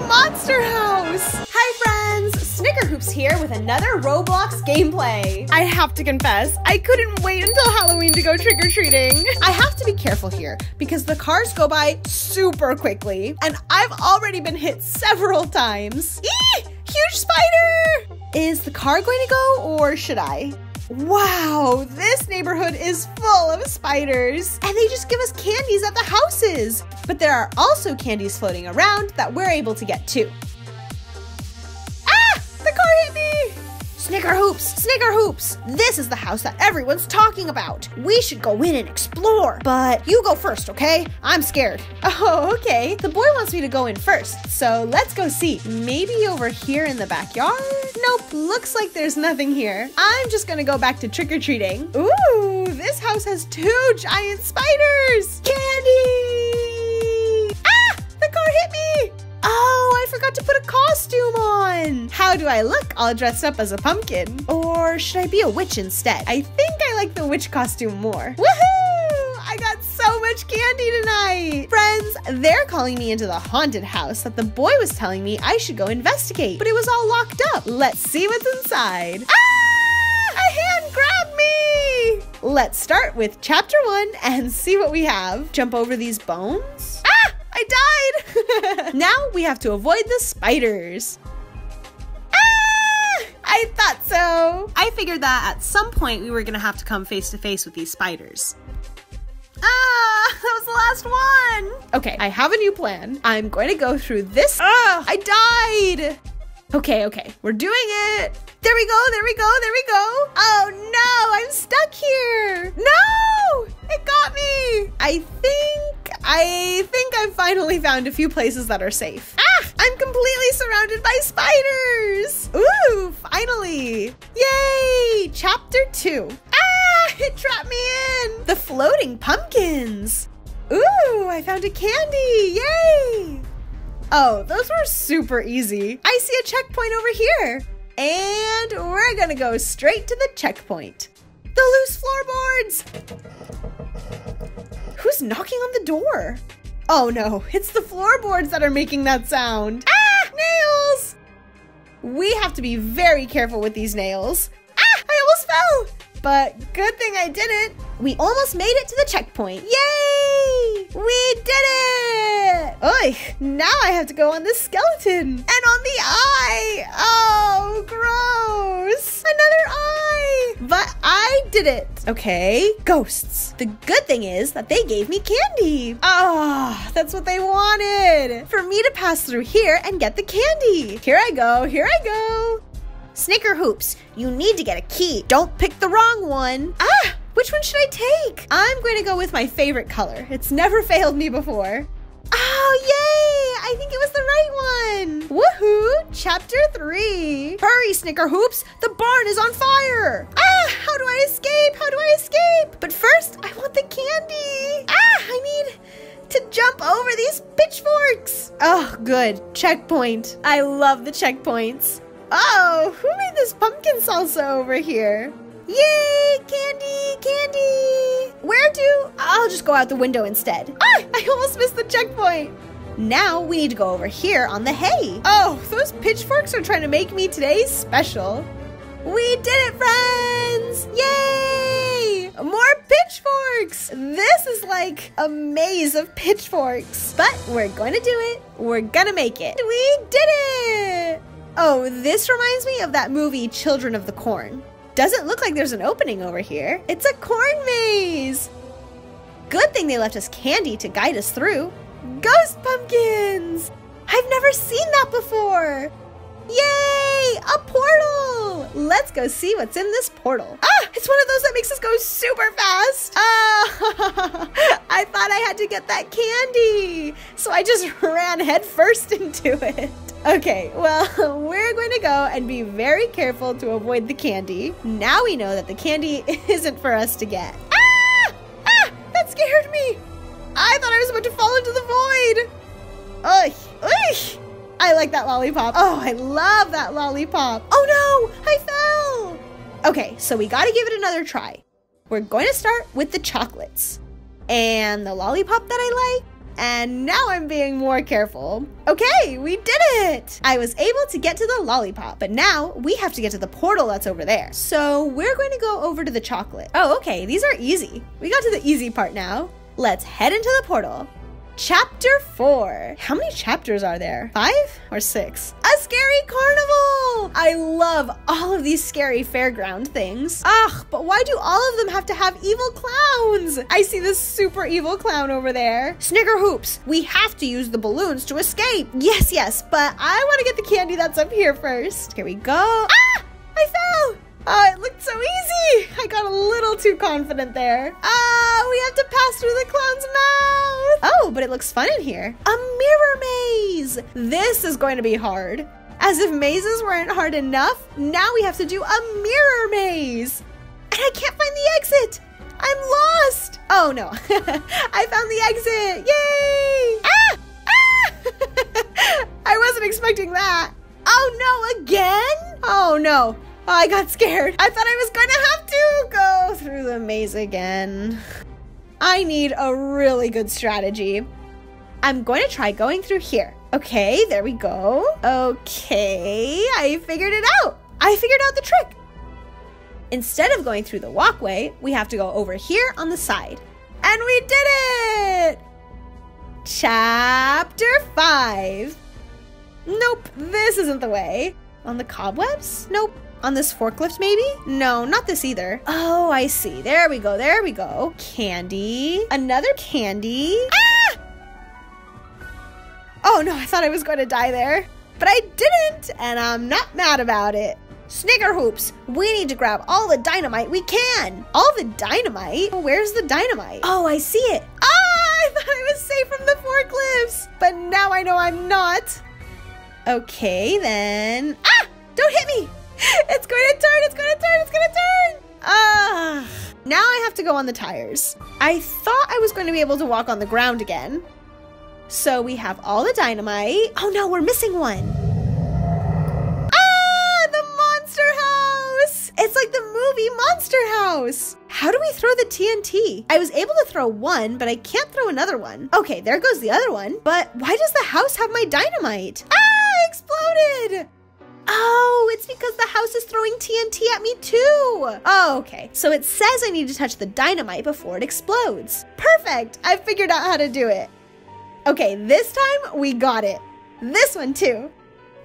monster house. Hi friends, Snicker Hoops here with another Roblox gameplay. I have to confess, I couldn't wait until Halloween to go trick-or-treating. I have to be careful here because the cars go by super quickly and I've already been hit several times. Eee! Huge spider! Is the car going to go or should I? Wow, this neighborhood is full of spiders, and they just give us candies at the houses. But there are also candies floating around that we're able to get too. Ah! The car hit me! Snicker Hoops! Snicker Hoops! This is the house that everyone's talking about. We should go in and explore. But you go first, okay? I'm scared. Oh, okay. The boy wants me to go in first, so let's go see. Maybe over here in the backyard? Nope, looks like there's nothing here. I'm just gonna go back to trick-or-treating. Ooh, this house has two giant spiders! Candy! Ah! The car hit me! Oh, I forgot to put a costume on. How do I look all dressed up as a pumpkin? Or should I be a witch instead? I think I like the witch costume more. Woohoo! I got so much candy tonight! Friends, they're calling me into the haunted house that the boy was telling me I should go investigate, but it was all locked up. Let's see what's inside. Ah! A hand grabbed me! Let's start with chapter one and see what we have. Jump over these bones. Ah! I died! now we have to avoid the spiders. Ah! I thought so. I figured that at some point we were gonna have to come face to face with these spiders. Ah, that was the last one. Okay, I have a new plan. I'm going to go through this. Ah, I died. Okay, okay, we're doing it. There we go, there we go, there we go. Oh no, I'm stuck here. No, it got me. I think, I think I've finally found a few places that are safe. Ah, I'm completely surrounded by spiders. Ooh, finally. Yay, chapter two. Ah, it trapped me in. The floating pumpkins. Ooh, I found a candy. Yay. Oh, those were super easy. I see a checkpoint over here. And we're gonna go straight to the checkpoint. The loose floorboards! Who's knocking on the door? Oh no, it's the floorboards that are making that sound. Ah, nails! We have to be very careful with these nails. Ah, I almost fell! But good thing I didn't. We almost made it to the checkpoint. Yay! We did it! Oi, now I have to go on the skeleton and on the eye. Oh, gross. Another eye. But I did it. Okay, ghosts. The good thing is that they gave me candy. Ah, oh, that's what they wanted. For me to pass through here and get the candy. Here I go, here I go. Snicker Hoops, you need to get a key. Don't pick the wrong one. Ah, which one should I take? I'm going to go with my favorite color. It's never failed me before. Oh, yay! I think it was the right one. Woohoo! Chapter 3. Hurry, Snicker Hoops! The barn is on fire! Ah! How do I escape? How do I escape? But first, I want the candy. Ah! I need to jump over these pitchforks. Oh, good. Checkpoint. I love the checkpoints. Oh, who made this pumpkin salsa over here? Yay, candy, candy! Where to? I'll just go out the window instead. Ah, I almost missed the checkpoint. Now we need to go over here on the hay. Oh, those pitchforks are trying to make me today special. We did it, friends! Yay! More pitchforks! This is like a maze of pitchforks. But we're going to do it. We're gonna make it. We did it! Oh, this reminds me of that movie Children of the Corn. Doesn't look like there's an opening over here. It's a corn maze! Good thing they left us candy to guide us through. Ghost pumpkins! I've never seen that before! Yay! A portal! Let's go see what's in this portal. Ah! It's one of those that makes us go super fast! Ah! I thought I had to get that candy! So I just ran headfirst into it. Okay, well, we're going to go and be very careful to avoid the candy. Now we know that the candy isn't for us to get. Ah! Ah! That scared me! I thought I was about to fall into the void! Ugh! Ugh! I like that lollipop. Oh, I love that lollipop. Oh no! I fell! Okay, so we gotta give it another try. We're going to start with the chocolates. And the lollipop that I like And now I'm being more careful. Okay, we did it! I was able to get to the lollipop, but now we have to get to the portal that's over there. So we're going to go over to the chocolate. Oh, okay, these are easy. We got to the easy part now. Let's head into the portal. Chapter 4. How many chapters are there? Five or six? A scary carnival! I love all of these scary fairground things. Ugh, but why do all of them have to have evil clowns? I see this super evil clown over there. Snicker Hoops, we have to use the balloons to escape. Yes, yes, but I want to get the candy that's up here first. Here we go. Ah! I fell! Oh, it looked so easy! I got a little too confident there. Ah, we have to pass through the clown's mouth! Oh, but it looks fun in here. A mirror maze! This is going to be hard. As if mazes weren't hard enough, now we have to do a mirror maze! And I can't find the exit! I'm lost! Oh no, I found the exit! Yay! Ah! Ah! I wasn't expecting that. Oh no, again? Oh no, Oh, I got scared. I thought I was going to have to go through the maze again. I need a really good strategy. I'm going to try going through here. Okay, there we go. Okay, I figured it out. I figured out the trick. Instead of going through the walkway, we have to go over here on the side. And we did it! Chapter 5. Nope, this isn't the way. On the cobwebs? Nope. On this forklift, maybe? No, not this either. Oh, I see. There we go. There we go. Candy. Another candy. Ah! Oh no, I thought I was going to die there. But I didn't, and I'm not mad about it. Snicker Hoops, we need to grab all the dynamite we can. All the dynamite? Where's the dynamite? Oh, I see it. Ah, I thought I was safe from the forklifts. But now I know I'm not. Okay, then. Ah, don't hit me. It's going to turn, it's going to turn, it's going to turn. Ah. Now I have to go on the tires. I thought I was going to be able to walk on the ground again. So we have all the dynamite. Oh no, we're missing one. Ah, the monster house. It's like the movie Monster House. How do we throw the TNT? I was able to throw one, but I can't throw another one. Okay, there goes the other one. But why does the house have my dynamite? Ah, exploded. Oh, it's because the house is throwing TNT at me too. Oh, okay. So it says I need to touch the dynamite before it explodes. Perfect. I figured out how to do it. Okay, this time we got it. This one too.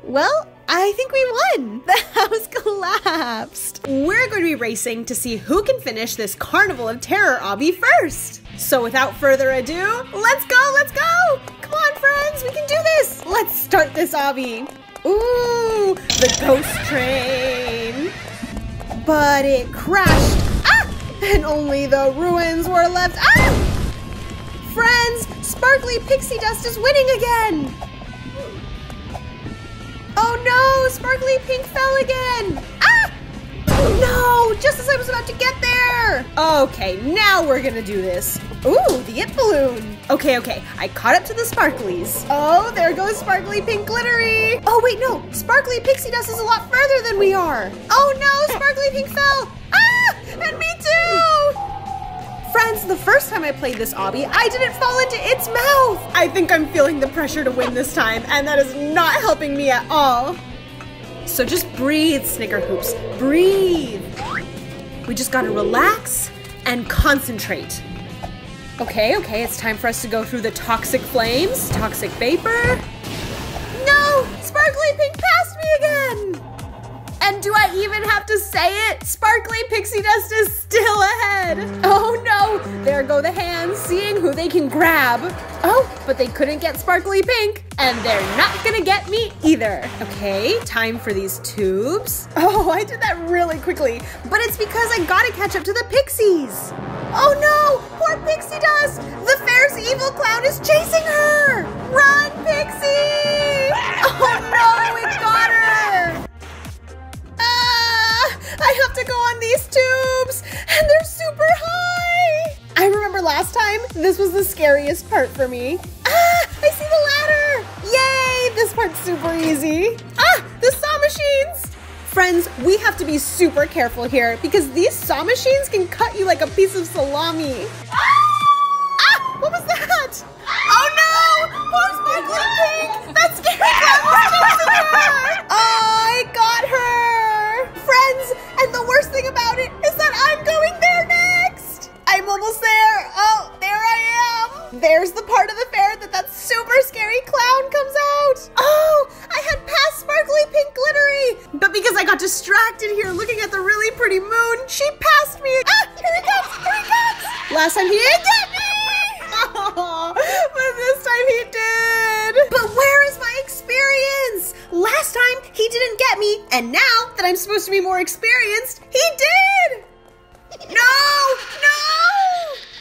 Well, I think we won. The house collapsed. We're going to be racing to see who can finish this Carnival of Terror obby first. So without further ado, let's go, let's go. Come on, friends, we can do this. Let's start this obby. Ooh, the ghost train. But it crashed. Ah! And only the ruins were left. Ah! Friends, Sparkly Pixie Dust is winning again. Oh no, Sparkly Pink fell again. Ah! No, just as I was about to get there. Okay, now we're gonna do this. Ooh, the it balloon. Okay, okay, I caught up to the sparklies. Oh, there goes sparkly pink glittery. Oh, wait, no, sparkly pixie dust is a lot further than we are. Oh no, sparkly pink fell. Ah, and me too. Friends, the first time I played this obby, I didn't fall into its mouth. I think I'm feeling the pressure to win this time, and that is not helping me at all. So just breathe, Snicker Hoops, breathe. We just gotta relax and concentrate. Okay, okay, it's time for us to go through the toxic flames, toxic vapor. No! Sparkly Pink passed me again! And do I even have to say it? Sparkly Pixie Dust is still ahead. Oh no, there go the hands, seeing who they can grab. Oh, but they couldn't get Sparkly Pink, and they're not gonna get me either. Okay, time for these tubes. Oh, I did that really quickly, but it's because I gotta catch up to the Pixies. Oh no, poor Pixie Dust. The fair's evil clown is chasing her. Run, Pixie! Oh no, it got her. I have to go on these tubes, and they're super high. I remember last time, this was the scariest part for me. Ah, I see the ladder. Yay, this part's super easy. Ah, the saw machines. Friends, we have to be super careful here because these saw machines can cut you like a piece of salami. Last time he didn't get me! But this time he did! But where is my experience? Last time he didn't get me, and now that I'm supposed to be more experienced, he did! No! No!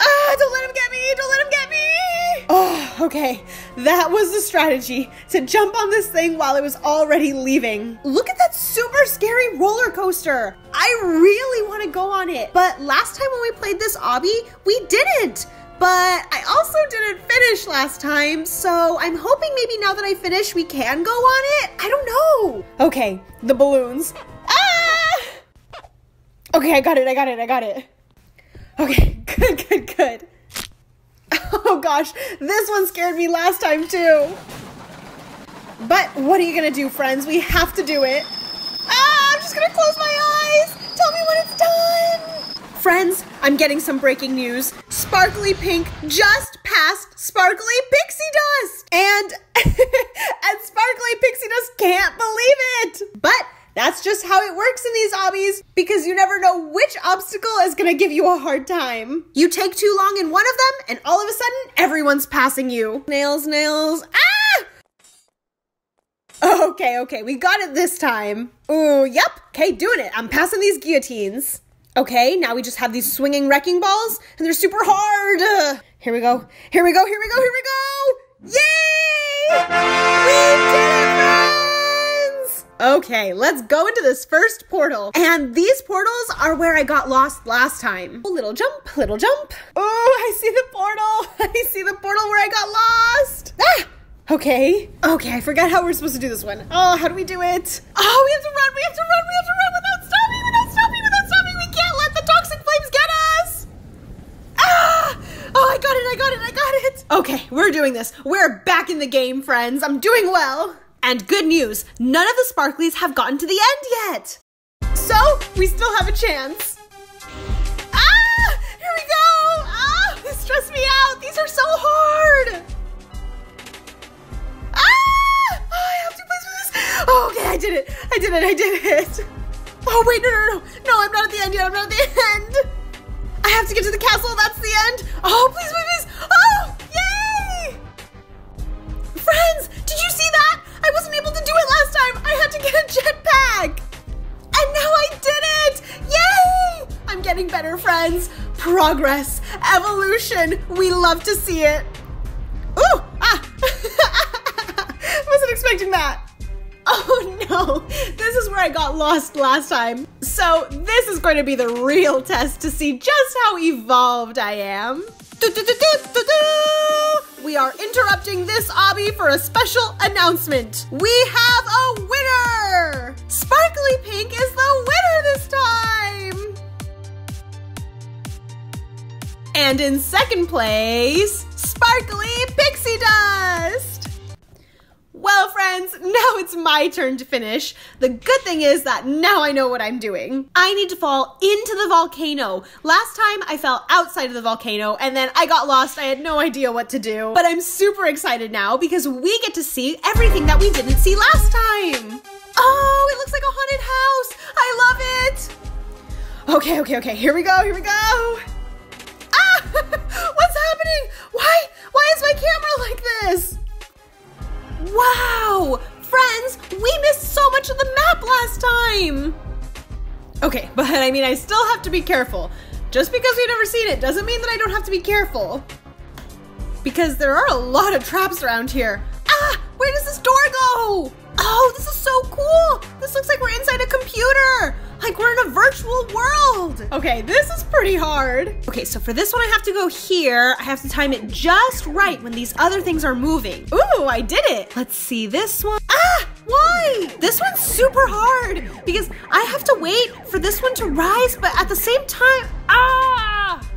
Oh, don't let him get me! Don't let him get me! Oh, okay. That was the strategy to jump on this thing while it was already leaving. Look at that super scary roller coaster. I really want to go on it. But last time when we played this obby, we didn't. But I also didn't finish last time, so I'm hoping maybe now that I finish, we can go on it. I don't know. Okay, the balloons. Ah! Okay, I got it, I got it, I got it. Okay, good, good, good. Oh gosh, this one scared me last time too. But what are you gonna do, friends? We have to do it. Ah, gonna close my eyes. Tell me when it's done. Friends, I'm getting some breaking news. Sparkly Pink just passed Sparkly Pixie Dust. And, and Sparkly Pixie Dust can't believe it. But that's just how it works in these obbies because you never know which obstacle is going to give you a hard time. You take too long in one of them and all of a sudden everyone's passing you. Nails, nails. Ah! Okay, okay, we got it this time. Ooh, yep. Okay, doing it. I'm passing these guillotines. Okay, now we just have these swinging wrecking balls and they're super hard. Here we go. Here we go. Here we go. Here we go. Yay! We did it, friends! Okay, let's go into this first portal. And these portals are where I got lost last time. A little jump, little jump. Oh, I see the portal. I see the portal where I got lost. Ah! Okay. Okay, I forgot how we're supposed to do this one. Oh, how do we do it? Oh, we have to run, we have to run, we have to run without stopping, without stopping, without stopping. We can't let the toxic flames get us. Ah! Oh, I got it, I got it, I got it. Okay, we're doing this. We're back in the game, friends. I'm doing well. And good news, none of the sparklies have gotten to the end yet. So, we still have a chance. Ah! Here we go! Ah! This stressed me out. These are so hard. I have to place for this. Oh, okay, I did it. I did it. I did it. Oh, wait, no, no, no. No, I'm not at the end yet. I'm not at the end. I have to get to the castle. That's the end. Oh, please, please, please. Oh, yay! Friends, did you see that? I wasn't able to do it last time. I had to get a jetpack. And now I did it! Yay! I'm getting better, friends. Progress, evolution. We love to see it. Ooh! Ah! wasn't expecting that. Oh no, this is where I got lost last time. So this is going to be the real test to see just how evolved I am. Do, do, do, we are interrupting this obby for a special announcement. We have a winner! Sparkly Pink is the winner this time! And in second place, Sparkly Pixie Dust! Well, friends, now it's my turn to finish. The good thing is that now I know what I'm doing. I need to fall into the volcano. Last time I fell outside of the volcano and then I got lost. I had no idea what to do. But I'm super excited now because we get to see everything that we didn't see last time. Oh, it looks like a haunted house. I love it. Okay, okay, okay. Here we go. Here we go. Ah! What's happening? Why? Why is my camera like this? Wow! Friends, we missed so much of the map last time! Okay, but I mean, I still have to be careful. Just because we've never seen it doesn't mean that I don't have to be careful. Because there are a lot of traps around here. Ah! Where does this we're in a virtual world! Okay, this is pretty hard. Okay, so for this one I have to go here. I have to time it just right when these other things are moving. Ooh, I did it! Let's see this one. Ah! Why? This one's super hard because I have to wait for this one to rise, but at the same time, ah!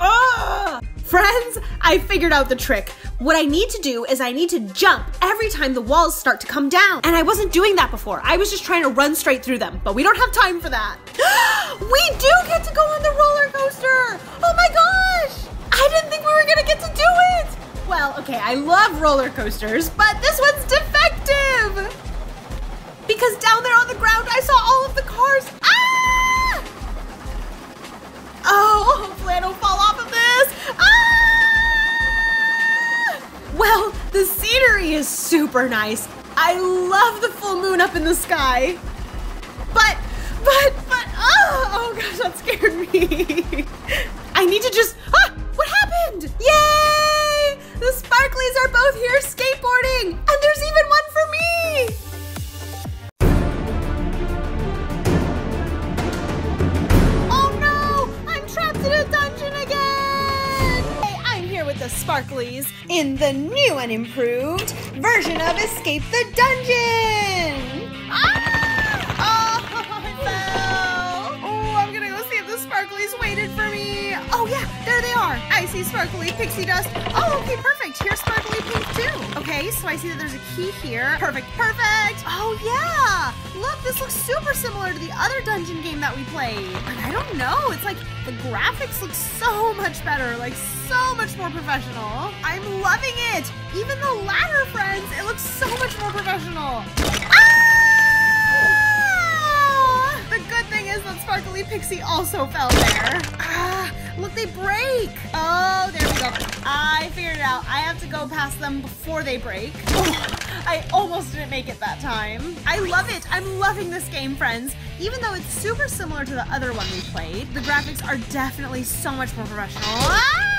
Ah! Friends, I figured out the trick. What I need to do is I need to jump every time the walls start to come down. And I wasn't doing that before. I was just trying to run straight through them, but we don't have time for that. we do get to go on the roller coaster. Oh my gosh. I didn't think we were gonna get to do it. Well, okay, I love roller coasters, but this one's defective. Because down there on the ground, I saw all of the cars. Ah! Oh, hopefully I don't fall off of this. Ah! Well, the scenery is super nice. I love the full moon up in the sky. But, but, but, oh, oh gosh, that scared me. I need to just, ah, what happened? Yay! The Sparklies are both here skateboarding, and there's even one for me. Dungeon again. Hey, I'm here with the Sparklies in the new and improved version of Escape the Dungeon. Ah! I see sparkly pixie dust. Oh, okay, perfect. Here's sparkly pink too. Okay, so I see that there's a key here. Perfect, perfect. Oh yeah, look, this looks super similar to the other dungeon game that we played. And I don't know, it's like the graphics look so much better, like so much more professional. I'm loving it. Even the ladder, friends, it looks so much more professional. Ah! The good thing is that Sparkly Pixie also fell there. Ah, look, they break. Oh, there we go. I figured it out. I have to go past them before they break. Oh, I almost didn't make it that time. I love it. I'm loving this game, friends. Even though it's super similar to the other one we played, the graphics are definitely so much more professional. Ah!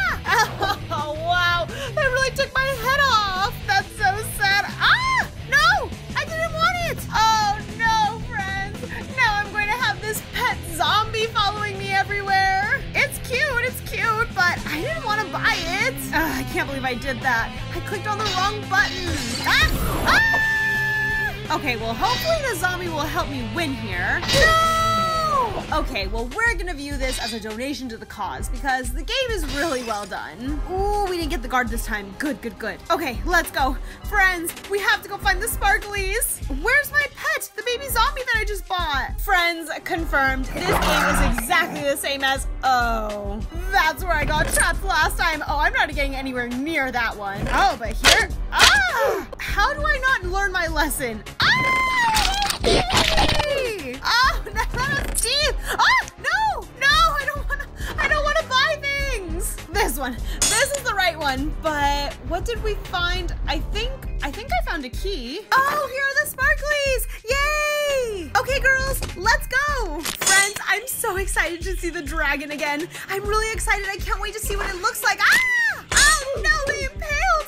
The zombie will help me win here. No! Okay, well, we're gonna view this as a donation to the cause because the game is really well done. Ooh, we didn't get the guard this time. Good, good, good. Okay, let's go. Friends, we have to go find the sparklies. Where's my pet? The baby zombie that I just bought. Friends, confirmed. This game is exactly the same as, oh, that's where I got trapped last time. Oh, I'm not getting anywhere near that one. Oh, but here, ah! How do I not learn my lesson? Ah! Oh, that's teeth. Oh, no, no, I don't want to, I don't want to buy things. This one, this is the right one, but what did we find? I think, I think I found a key. Oh, here are the sparklies. Yay. Okay, girls, let's go. Friends, I'm so excited to see the dragon again. I'm really excited. I can't wait to see what it looks like. Ah! Oh, no, they impaled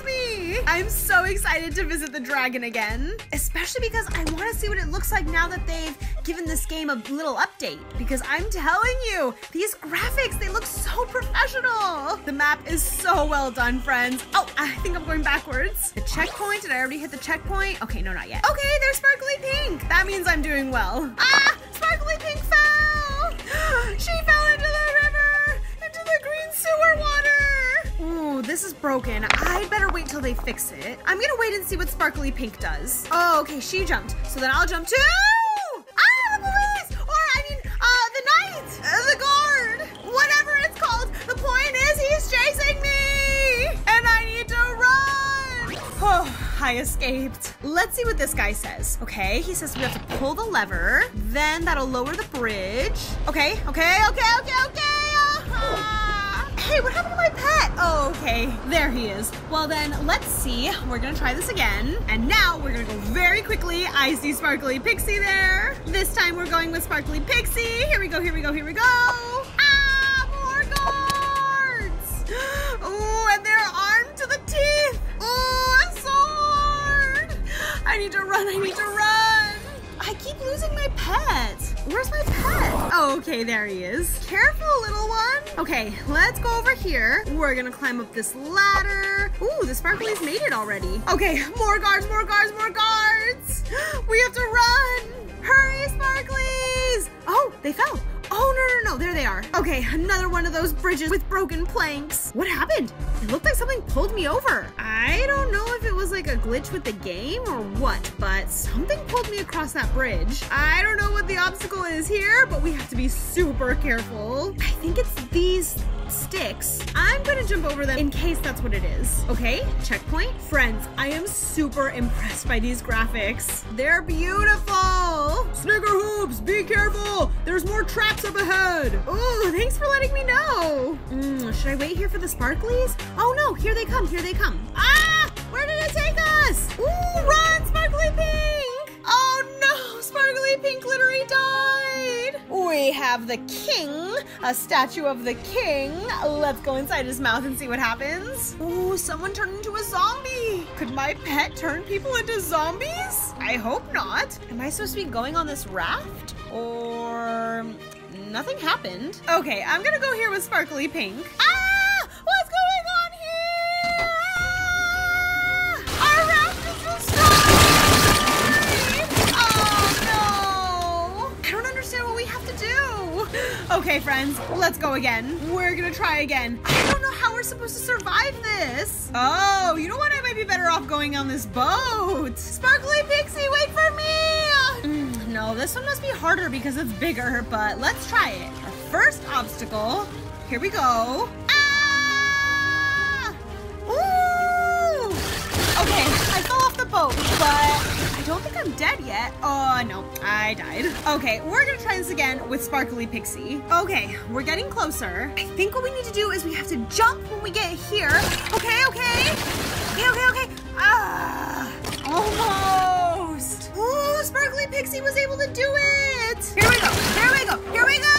I'm so excited to visit the dragon again, especially because I want to see what it looks like now that they've given this game a little update. Because I'm telling you, these graphics, they look so professional. The map is so well done, friends. Oh, I think I'm going backwards. The checkpoint, did I already hit the checkpoint? Okay, no, not yet. Okay, they're sparkly pink. That means I'm doing well. Ah, sparkly pink fell. she fell into the river, the green sewer water. Ooh, this is broken. I'd better wait till they fix it. I'm gonna wait and see what Sparkly Pink does. Oh, okay, she jumped. So then I'll jump too! Ah, the police! Or, I mean, uh, the knight! Uh, the guard! Whatever it's called, the point is he's chasing me! And I need to run! Oh, I escaped. Let's see what this guy says. Okay, he says we have to pull the lever, then that'll lower the bridge. Okay, okay, okay, okay, okay! Hey, what happened to my pet? Oh, okay. There he is. Well then, let's see. We're gonna try this again. And now we're gonna go very quickly. I see Sparkly Pixie there. This time we're going with Sparkly Pixie. Here we go, here we go, here we go. Ah, more guards. Oh, and they're armed to the teeth. Oh, a sword. I need to run, I need to run. I keep losing my pet. Where's my pet? Oh, okay, there he is. Careful, little one. Okay, let's go over here. We're gonna climb up this ladder. Ooh, the sparklies made it already. Okay, more guards, more guards, more guards. We have to run. Hurry, sparklies. Oh, they fell. Oh, no, no, no, there they are. Okay, another one of those bridges with broken planks. What happened? It looked like something pulled me over. I don't know if it was like a glitch with the game or what, but something pulled me across that bridge. I don't know what the obstacle is here, but we have to be super careful. I think it's these sticks. I'm gonna jump over them in case that's what it is. Okay, checkpoint. Friends, I am super impressed by these graphics. They're beautiful. Snicker Hoops, be careful. There's more traps up ahead. Oh, thanks for letting me know. Mm, should I wait here for the sparklies? Oh no, here they come, here they come. Ah! Where did it take us? Ooh, run, Sparkly Pink! Sparkly Pink literally died. We have the king, a statue of the king. Let's go inside his mouth and see what happens. Ooh, someone turned into a zombie. Could my pet turn people into zombies? I hope not. Am I supposed to be going on this raft? Or nothing happened? Okay, I'm gonna go here with Sparkly Pink. Ah! Okay, friends, let's go again. We're gonna try again. I don't know how we're supposed to survive this. Oh, you know what? I might be better off going on this boat. Sparkly Pixie, wait for me! Mm, no, this one must be harder because it's bigger, but let's try it. Our first obstacle. Here we go. Ah! Okay, I fell off the boat, but I don't think I'm dead yet. Oh, no, I died. Okay, we're gonna try this again with Sparkly Pixie. Okay, we're getting closer. I think what we need to do is we have to jump when we get here. Okay, okay. Okay, okay, okay. Ah, almost. Ooh, Sparkly Pixie was able to do it. Here we go, here we go, here we go.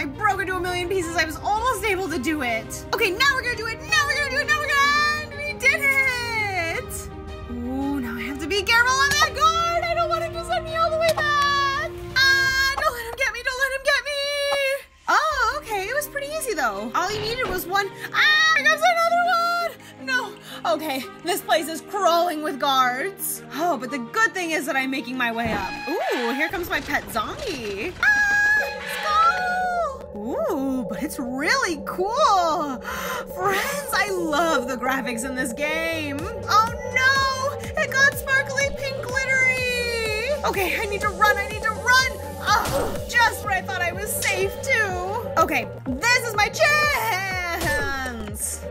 I broke into a million pieces. I was almost able to do it. Okay, now we're gonna do it. Careful guard. I don't want him to send me all the way back. Ah, don't let him get me. Don't let him get me. Oh, okay. It was pretty easy though. All you needed was one. Ah, here comes another one. No. Okay, this place is crawling with guards. Oh, but the good thing is that I'm making my way up. Ooh, here comes my pet zombie. Ah, let's go. Ooh, but it's really cool. Friends, I love the graphics in this game. Oh no, sparkly pink glittery. Okay, I need to run, I need to run. Oh, just where I thought I was safe too. Okay, this is my chance.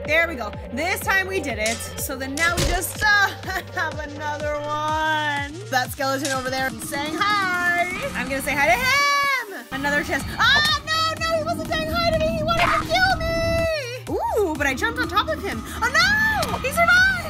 There we go. This time we did it. So then now we just uh, have another one. That skeleton over there saying hi. I'm gonna say hi to him. Another chance. Ah, no, no, he wasn't saying hi to me. He wanted to kill me. Ooh, but I jumped on top of him. Oh no, he survived.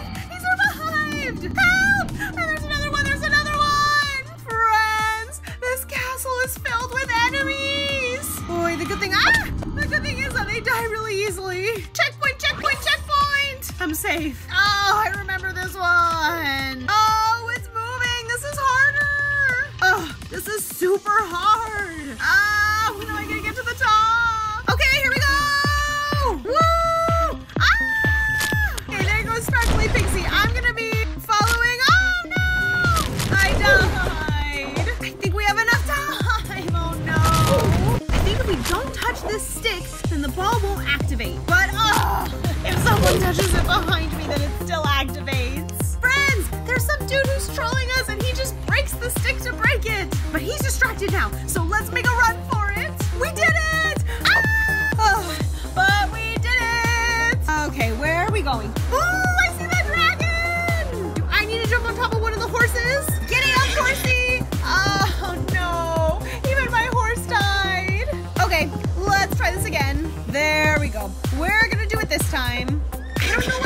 Survived. Help! And there's another one. There's another one. Friends, this castle is filled with enemies. Boy, the good thing, ah, the good thing is that they die really easily. Checkpoint, checkpoint, checkpoint. I'm safe. Oh, I remember this one. Oh, it's moving. This is harder. Oh, this is super hard. Ah, when am I gonna get to the top? Okay, here we go. Woo! Ah! Okay, there goes Sparkly Pixie. I'm gonna be I think we have enough time. Oh no! I think if we don't touch this stick, then the ball won't activate. But oh, if someone touches it behind me, then it still activates. Friends, there's some dude who's trolling us, and he just breaks the stick to break it. But he's distracted now, so let's make a run for it. We did it! Ah! Oh, but we did it! Okay, where are we going? Ooh, need to jump on top of one of the horses? Giddy up, horsey! Oh no, even my horse died. Okay, let's try this again. There we go. We're gonna do it this time. I don't know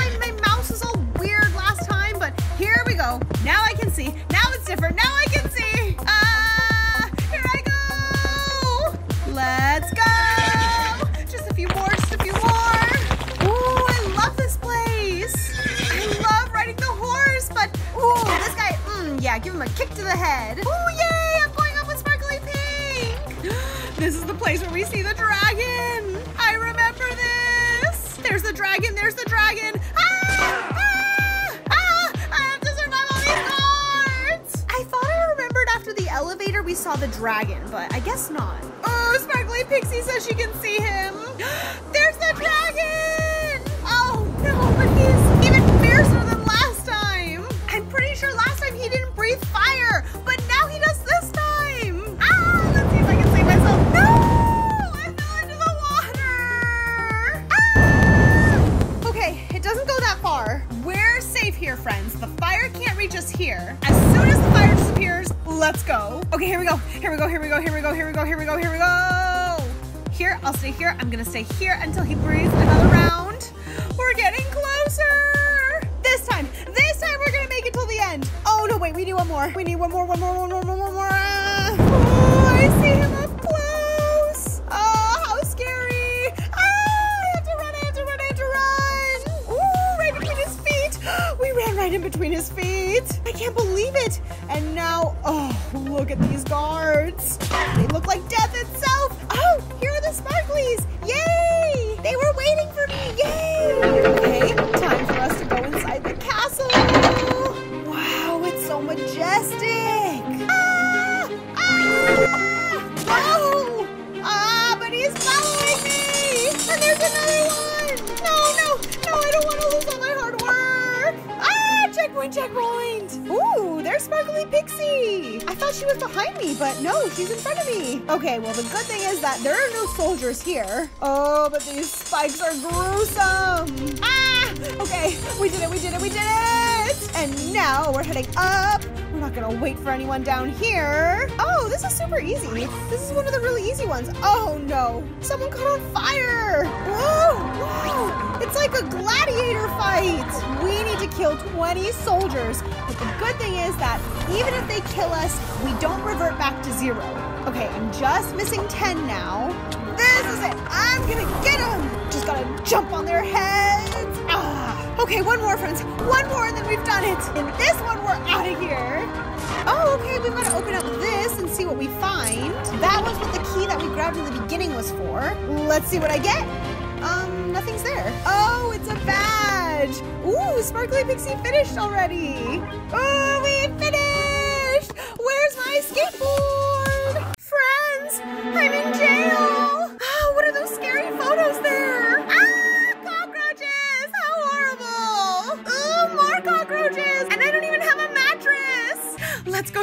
saw the dragon, but I guess not. Oh, Sparkly Pixie says she can see him. There's the dragon! Go. Here we go. Here we go. Here we go. Here we go. Here, I'll stay here. I'm gonna stay here until he breathes another round. Wait for anyone down here. Oh, this is super easy. This is one of the really easy ones. Oh no, someone caught on fire. Whoa, whoa, it's like a gladiator fight. We need to kill 20 soldiers. But the good thing is that even if they kill us, we don't revert back to zero. Okay, I'm just missing 10 now. This is it. I'm gonna get them. Just gotta jump on their heads. Okay, one more, friends. One more, and then we've done it. And this one, we're out of here. Oh, okay, we've got to open up this and see what we find. That was what the key that we grabbed in the beginning was for. Let's see what I get. Um, nothing's there. Oh, it's a badge. Ooh, Sparkly Pixie finished already. Oh, we finished. Where's my skateboard? Friends, I'm in jail.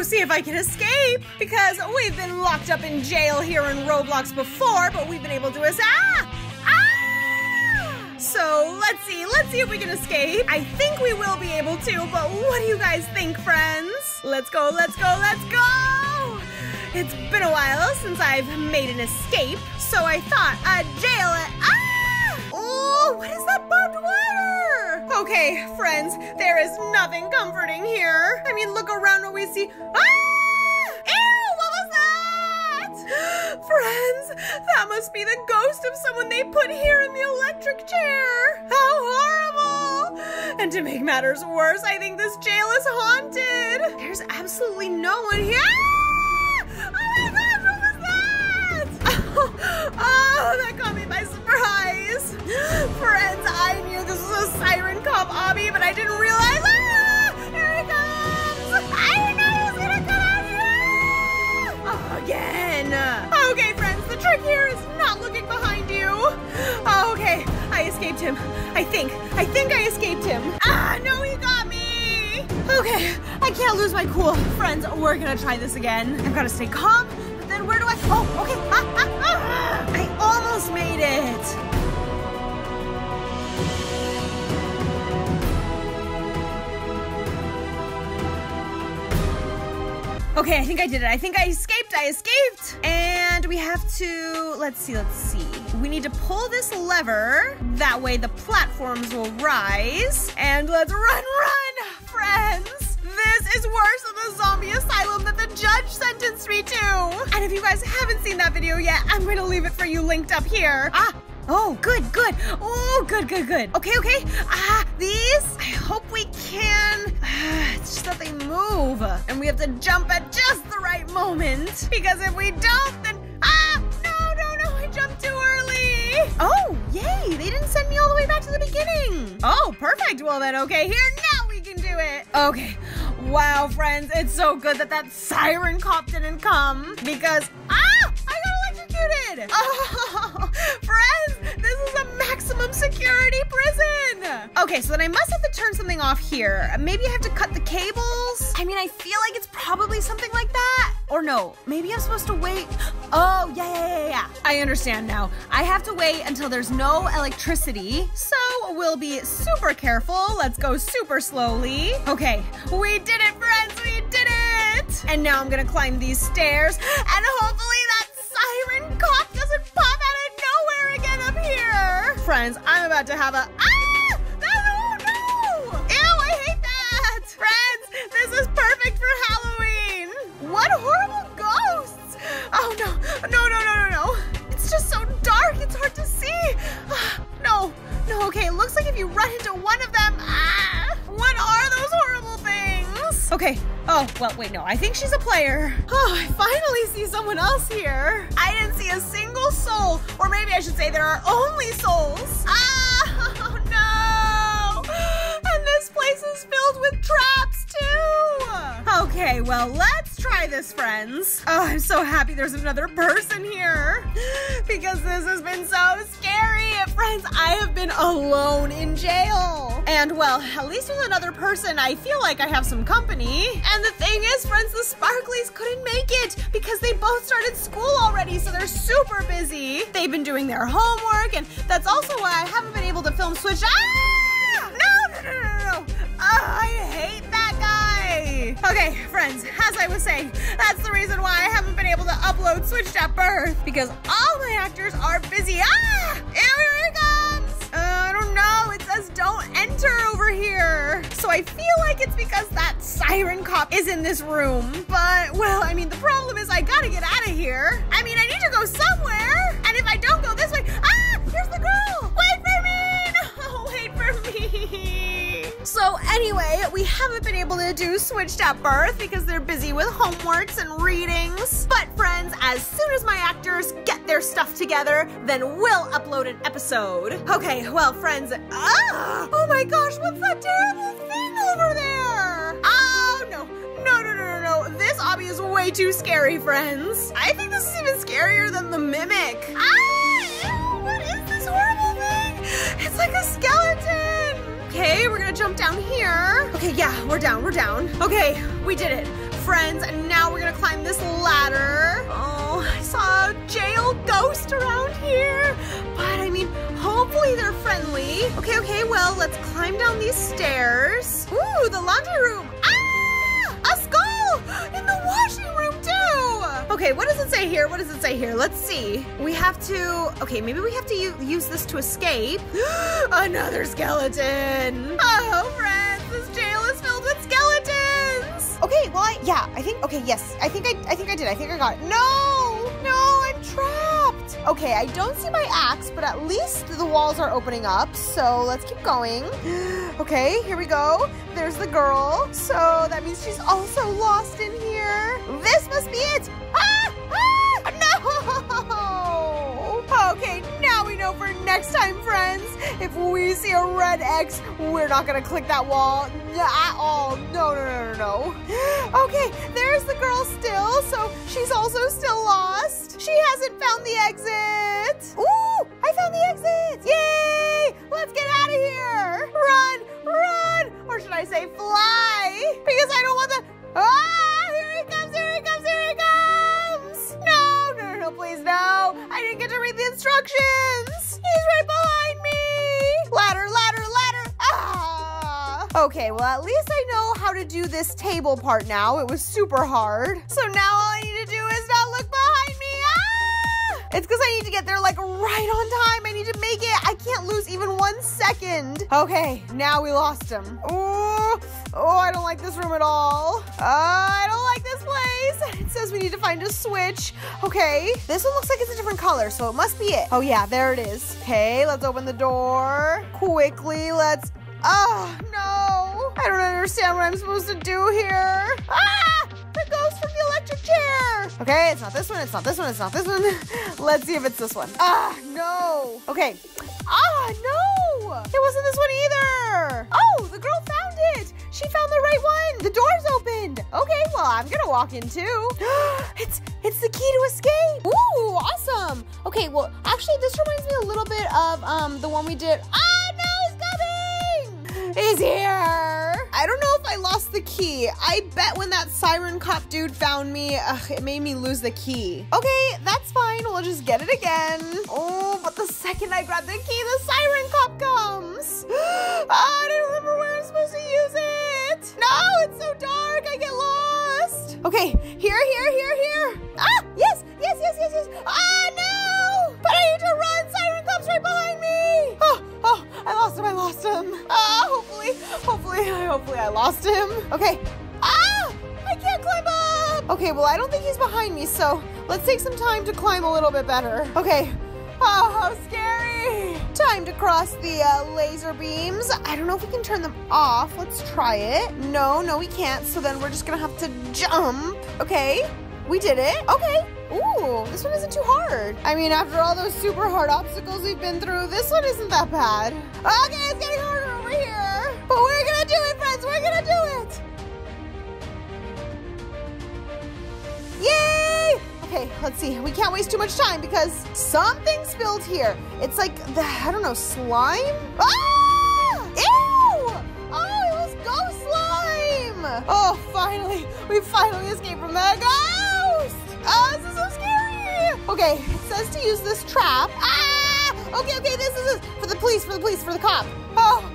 See if I can escape. Because we've been locked up in jail here in Roblox before, but we've been able to escape. Ah! Ah! So let's see, let's see if we can escape. I think we will be able to, but what do you guys think, friends? Let's go, let's go, let's go! It's been a while since I've made an escape, so I thought a jail. Ah! Oh, what is that? Okay, friends, there is nothing comforting here. I mean, look around what we see. Ah! Ew, what was that? Friends, that must be the ghost of someone they put here in the electric chair. How horrible! And to make matters worse, I think this jail is haunted. There's absolutely no one here. Oh, that caught me by surprise. Friends, I knew this was a siren cop obby, but I didn't realize. Ah! Here he comes! I didn't know he was gonna come out here! Again. Okay, friends, the trick here is not looking behind you. Oh, okay, I escaped him. I think, I think I escaped him. Ah, no, he got me. Okay, I can't lose my cool. Friends, we're gonna try this again. I've gotta stay calm, then where do I, oh, okay. Ah, ah, ah. I almost made it. Okay, I think I did it. I think I escaped. I escaped. And we have to, let's see, let's see. We need to pull this lever. That way the platforms will rise. And let's run, run, friends. This is worse than the zombie asylum that the judge sentenced me to. And if you guys haven't seen that video yet, I'm going to leave it for you linked up here. Ah, Oh, good, good. Oh, good, good, good. Okay, okay. Ah, these. I hope we can. Ah, it's just that they move. And we have to jump at just the right moment. Because if we don't, then. Ah! No, no, no. I jumped too early. Oh, yay. They didn't send me all the way back to the beginning. Oh, perfect. Well, then, okay. Here, now we can do it. Okay. Wow, friends. It's so good that that siren cop didn't come. Because. I electrocuted. Oh, friends, this is a maximum security prison. Okay, so then I must have to turn something off here. Maybe I have to cut the cables. I mean, I feel like it's probably something like that. Or no, maybe I'm supposed to wait. Oh, yeah, yeah, yeah, yeah. I understand now. I have to wait until there's no electricity. So we'll be super careful. Let's go super slowly. Okay, we did it, friends. We did it. And now I'm gonna climb these stairs and hopefully that siren cop doesn't pop out of nowhere again up here. Friends, I'm about to have a ah! Oh no! Ew, I hate that! Friends, this is perfect for Halloween! what horrible ghosts! Oh no, no, no, no, no, no. It's just so dark, it's hard to see. no, no, okay, it looks like if you run into one of them, ah, what are those horrible things? Okay, oh, well, wait, no, I think she's a player. Oh, I finally see someone else here. I didn't see a single soul, or maybe I should say there are only souls. Ah, oh no! Place is filled with traps too! Okay, well, let's try this, friends. Oh, I'm so happy there's another person here because this has been so scary. Friends, I have been alone in jail. And well, at least with another person, I feel like I have some company. And the thing is, friends, the Sparklies couldn't make it because they both started school already, so they're super busy. They've been doing their homework, and that's also why I haven't been able to film Switch. Ah! No, no, no, no, no. Oh, I hate that guy. Okay, friends, as I was saying, that's the reason why I haven't been able to upload Switched at Birth because all my actors are busy. Ah! Here he comes! Uh, I don't know. It says don't enter over here. So I feel like it's because that siren cop is in this room. But, well, I mean, the problem is I gotta get out of here. I mean, I need to go somewhere. And if I don't go this way, ah! Here's the girl! So anyway, we haven't been able to do Switched at Birth because they're busy with homeworks and readings. But friends, as soon as my actors get their stuff together, then we'll upload an episode. Okay, well friends, ah! Oh my gosh, what's that terrible thing over there? Oh no, no, no, no, no, no. This obby is way too scary, friends. I think this is even scarier than the mimic. Ah! Ew, what is this horrible thing? It's like a skeleton. Okay, we're gonna jump down here. Okay, yeah, we're down, we're down. Okay, we did it. Friends, and now we're gonna climb this ladder. Oh, I saw a jail ghost around here. But I mean, hopefully they're friendly. Okay, okay, well, let's climb down these stairs. Ooh, the laundry room. Ah! A skull! In the washing room, too! Okay, what does it say here? What does it say here? Let's see. We have to, okay, maybe we have to use this to escape. Another skeleton. Oh, friends, this jail is filled with skeletons. Okay, well, I, yeah, I think, okay, yes, I think I, I think I did. I think I got it. No, no, I'm trapped. Okay, I don't see my axe, but at least the walls are opening up. So let's keep going. Okay, here we go. There's the girl. So that means she's also lost in here. This must be it. Ah! Ah! No! Okay, for next time, friends. If we see a red X, we're not gonna click that wall at all. No, no, no, no, no. Okay, there's the girl still, so she's also still lost. She hasn't found the exit. Ooh, I found the exit. Yay! Let's get out of here. Run, run, or should I say fly? Because I don't want the. Ah! Here he comes! Here he comes! Here he comes! No! Please, no! I didn't get to read the instructions. He's right behind me. Ladder, ladder, ladder. Ah! Okay, well, at least I know how to do this table part now. It was super hard. So now all I need to do is not look behind me. Ah! It's because I need to get there like right on time. I need to make it. I can't lose even one second. Okay, now we lost him. Ooh, oh, I don't like this room at all. Uh, I don't like this place. It says we need to find a switch. Okay, this one looks like it's a different color, so it must be it. Oh yeah, there it is. Okay, let's open the door. Quickly, let's Oh, no. I don't understand what I'm supposed to do here. Ah! The ghost from the electric chair. Okay, it's not this one. It's not this one. It's not this one. Let's see if it's this one. Ah, no. Okay. Ah, no. It wasn't this one either. Oh, the girl found it. She found the right one. The door's opened. Okay, well, I'm going to walk in too. it's it's the key to escape. Ooh, awesome. Okay, well, actually, this reminds me a little bit of um the one we did. Ah, no, it's coming. He's here. I don't know if I lost the key. I bet when that siren cop dude found me, ugh, it made me lose the key. Okay, that's fine. We'll just get it again. Oh, but the second I grab the key, the siren cop comes. oh, I don't remember where I'm supposed to use it. No, it's so dark. I get lost. Okay, here, here, here, here. Ah, yes, yes, yes, yes, yes. Ah, no! But I need to run. Siren cop's right behind me. Oh, oh, I lost him. I lost him. Ah, hopefully, hopefully, hopefully I lost him. Okay. Ah, I can't climb up. Okay, well, I don't think he's behind me, so let's take some time to climb a little bit better. Okay. Oh, how scary. Time to cross the uh, laser beams. I don't know if we can turn them off. Let's try it. No, no, we can't. So then we're just gonna have to jump. Okay, we did it. Okay. Ooh, this one isn't too hard. I mean, after all those super hard obstacles we've been through, this one isn't that bad. Okay, it's getting harder over here. But we're gonna do it, friends. We're gonna do it. Yay! Okay, let's see. We can't waste too much time because something spilled here. It's like the, I don't know, slime? Ah! Ew! Oh, it was ghost slime! Oh, finally, we finally escaped from that ghost! Oh, this is so scary! Okay, it says to use this trap. Ah! Okay, okay, this is. For the police, for the police, for the cop. Oh,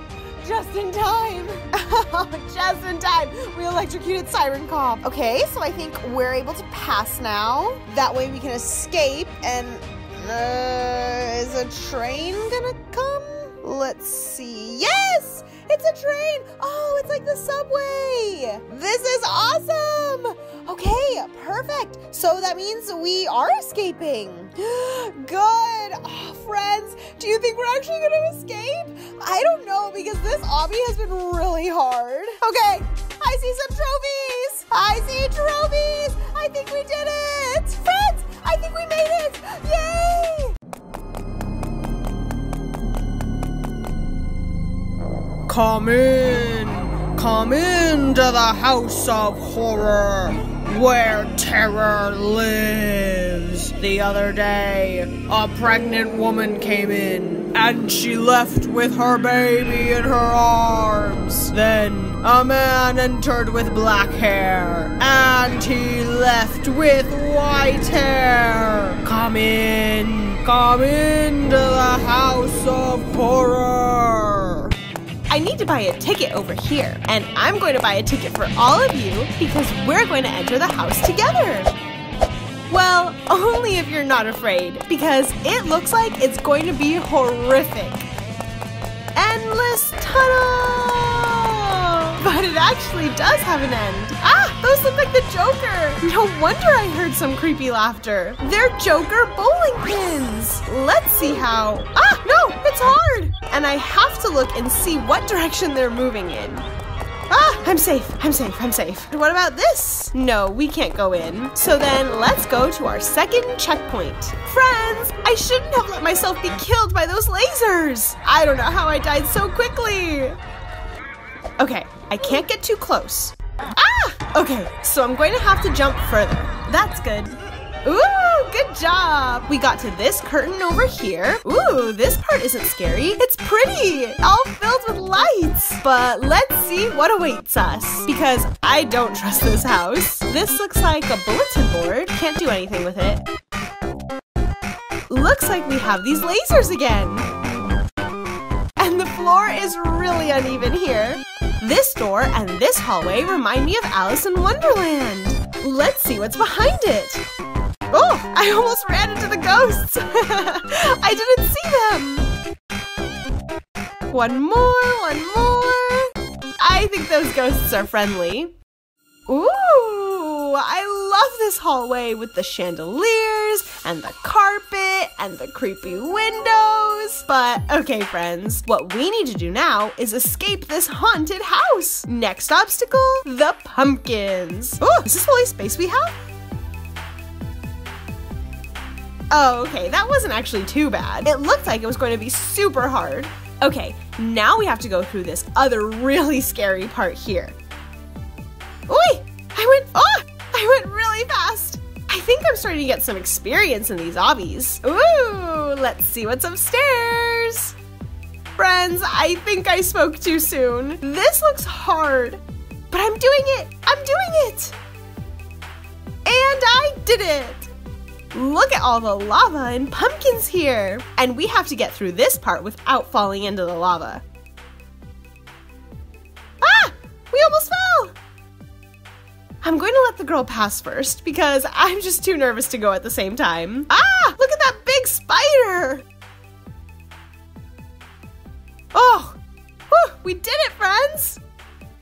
just in time. Just in time. We electrocuted Siren Cop. Okay, so I think we're able to pass now. That way we can escape and uh, is a train gonna come? Let's see. Yes! It's a train! Oh, it's like the subway! This is awesome! Okay, perfect. So that means we are escaping. Good. Oh, friends, do you think we're actually gonna escape? I don't know because this obby has been really hard. Okay, I see some trophies. I see trophies. I think we did it. Friends, I think we made it. Yay! Come in, come into the house of horror, where terror lives. The other day, a pregnant woman came in, and she left with her baby in her arms. Then, a man entered with black hair, and he left with white hair. Come in, come into the house of horror. I need to buy a ticket over here, and I'm going to buy a ticket for all of you because we're going to enter the house together. Well, only if you're not afraid, because it looks like it's going to be horrific. Endless tunnel! But it actually does have an end. Ah, those look like the Joker. No wonder I heard some creepy laughter. They're Joker bowling pins. Let's see how. Ah, no, it's hard. And I have to look and see what direction they're moving in. Ah, I'm safe, I'm safe, I'm safe. What about this? No, we can't go in. So then let's go to our second checkpoint. Friends, I shouldn't have let myself be killed by those lasers. I don't know how I died so quickly. Okay, I can't get too close. Ah! Okay, so I'm going to have to jump further. That's good. Ooh, good job! We got to this curtain over here. Ooh, this part isn't scary. It's pretty, all filled with lights. But let's see what awaits us, because I don't trust this house. This looks like a bulletin board. Can't do anything with it. Looks like we have these lasers again. And the floor is really uneven here. This door and this hallway remind me of Alice in Wonderland. Let's see what's behind it. Oh, I almost ran into the ghosts. I didn't see them. One more, one more. I think those ghosts are friendly. Ooh, I love this hallway with the chandeliers and the carpet and the creepy windows. But okay, friends, what we need to do now is escape this haunted house. Next obstacle, the pumpkins. Oh, is this the only space we have? Oh, okay, that wasn't actually too bad. It looked like it was going to be super hard. Okay, now we have to go through this other really scary part here. Oi! I went, oh! I went really fast. I think I'm starting to get some experience in these obbies. Ooh, let's see what's upstairs. Friends, I think I spoke too soon. This looks hard, but I'm doing it. I'm doing it. And I did it. Look at all the lava and pumpkins here. And we have to get through this part without falling into the lava. Ah! We almost fell! I'm going to let the girl pass first because I'm just too nervous to go at the same time. Ah! Look at that big spider! Oh! Whew, we did it, friends!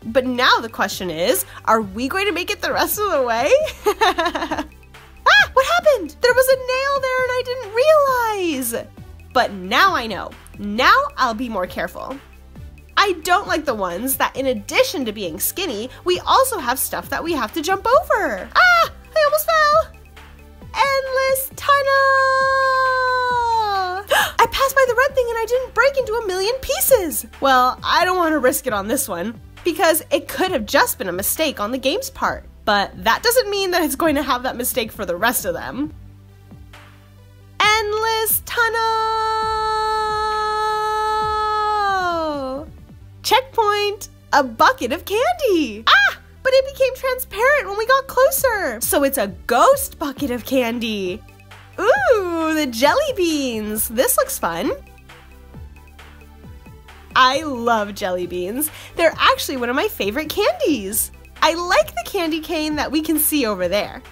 But now the question is, are we going to make it the rest of the way? ah, what happened? There was a nail there and I didn't realize. But now I know. Now I'll be more careful. I don't like the ones that, in addition to being skinny, we also have stuff that we have to jump over. Ah, I almost fell. Endless tunnel! I passed by the red thing and I didn't break into a million pieces. Well, I don't want to risk it on this one because it could have just been a mistake on the game's part. But that doesn't mean that it's going to have that mistake for the rest of them. Endless tunnel! Checkpoint! A bucket of candy! Ah! But it became transparent when we got closer. So it's a ghost bucket of candy. Ooh, the jelly beans. This looks fun. I love jelly beans. They're actually one of my favorite candies. I like the candy cane that we can see over there.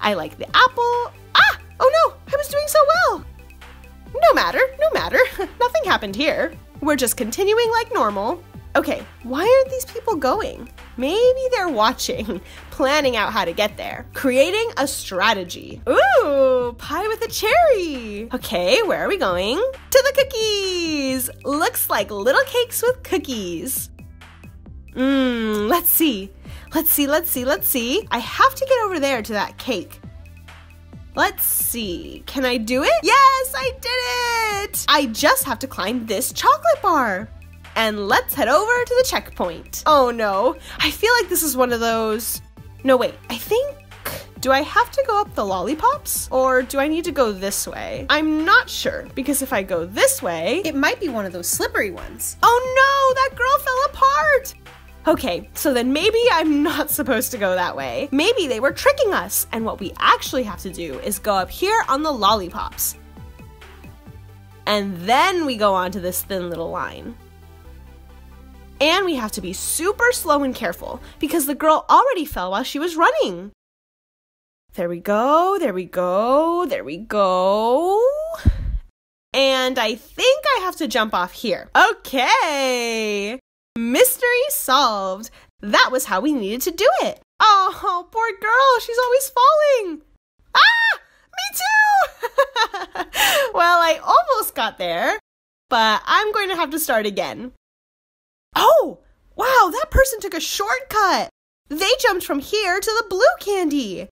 I like the apple. Ah! Oh no, I was doing so well. No matter, no matter. Nothing happened here. We're just continuing like normal. Okay, why aren't these people going? Maybe they're watching, planning out how to get there, creating a strategy. Ooh, pie with a cherry. Okay, where are we going? To the cookies. Looks like little cakes with cookies. Mmm, let's see. Let's see, let's see, let's see. I have to get over there to that cake. Let's see. Can I do it? Yes, I did it! I just have to climb this chocolate bar and let's head over to the checkpoint. Oh no, I feel like this is one of those. No, wait, I think. Do I have to go up the lollipops? Or do I need to go this way? I'm not sure, because if I go this way, It might be one of those slippery ones. oh no, that girl fell apart! Okay, so then maybe I'm not supposed to go that way. Maybe they were tricking us, and what we actually have to do is go up here on the lollipops. And then we go on to this thin little line. And we have to be super slow and careful because the girl already fell while she was running. There we go, there we go, there we go. And I think I have to jump off here. Okay. Mystery solved. That was how we needed to do it. Oh, poor girl, she's always falling. Ah, me too. well, I almost got there, but I'm going to have to start again. Oh, wow, that person took a shortcut. They jumped from here to the blue candy.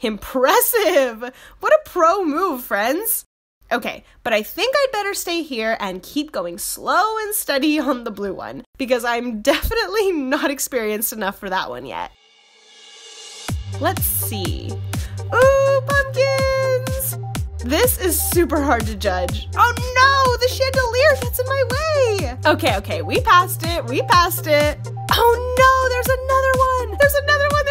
Impressive. What a pro move, friends. Okay, but I think I'd better stay here and keep going slow and steady on the blue one because I'm definitely not experienced enough for that one yet. Let's see. Ooh, pumpkins! This is super hard to judge. Oh no, the chandelier gets in my way. Okay, okay, we passed it, we passed it. Oh no, there's another one. There's another one,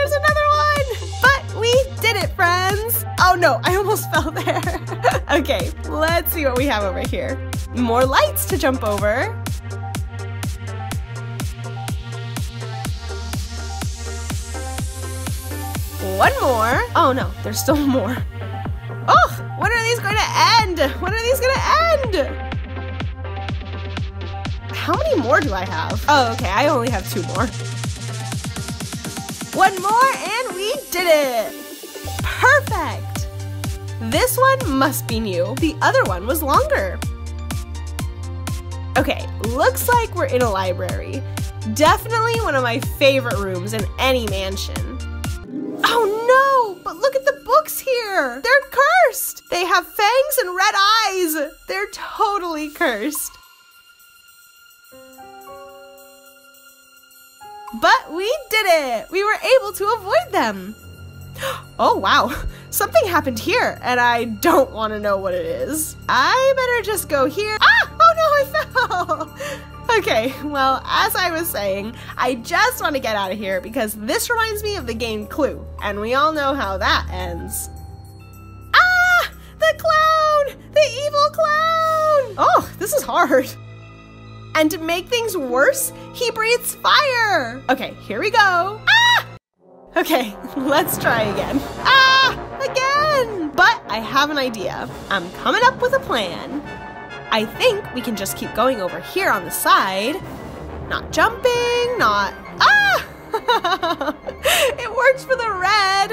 did it, friends. Oh no, I almost fell there. okay, let's see what we have over here. More lights to jump over. One more. Oh no, there's still more. Oh, when are these going to end? When are these going to end? How many more do I have? Oh, okay, I only have two more. One more and we did it! Perfect! This one must be new. The other one was longer. Okay, looks like we're in a library. Definitely one of my favorite rooms in any mansion. Oh no! But look at the books here! They're cursed! They have fangs and red eyes! They're totally cursed. But we did it! We were able to avoid them! Oh wow, something happened here, and I don't want to know what it is. I better just go here. Ah! Oh no, I fell! Okay, well, as I was saying, I just want to get out of here because this reminds me of the game Clue, and we all know how that ends. Ah! The clown! The evil clown! Oh, this is hard. And to make things worse, he breathes fire! Okay, here we go. Ah! Okay, let's try again. Ah! Again! But I have an idea. I'm coming up with a plan. I think we can just keep going over here on the side. not jumping, not. Ah! it worked for the red.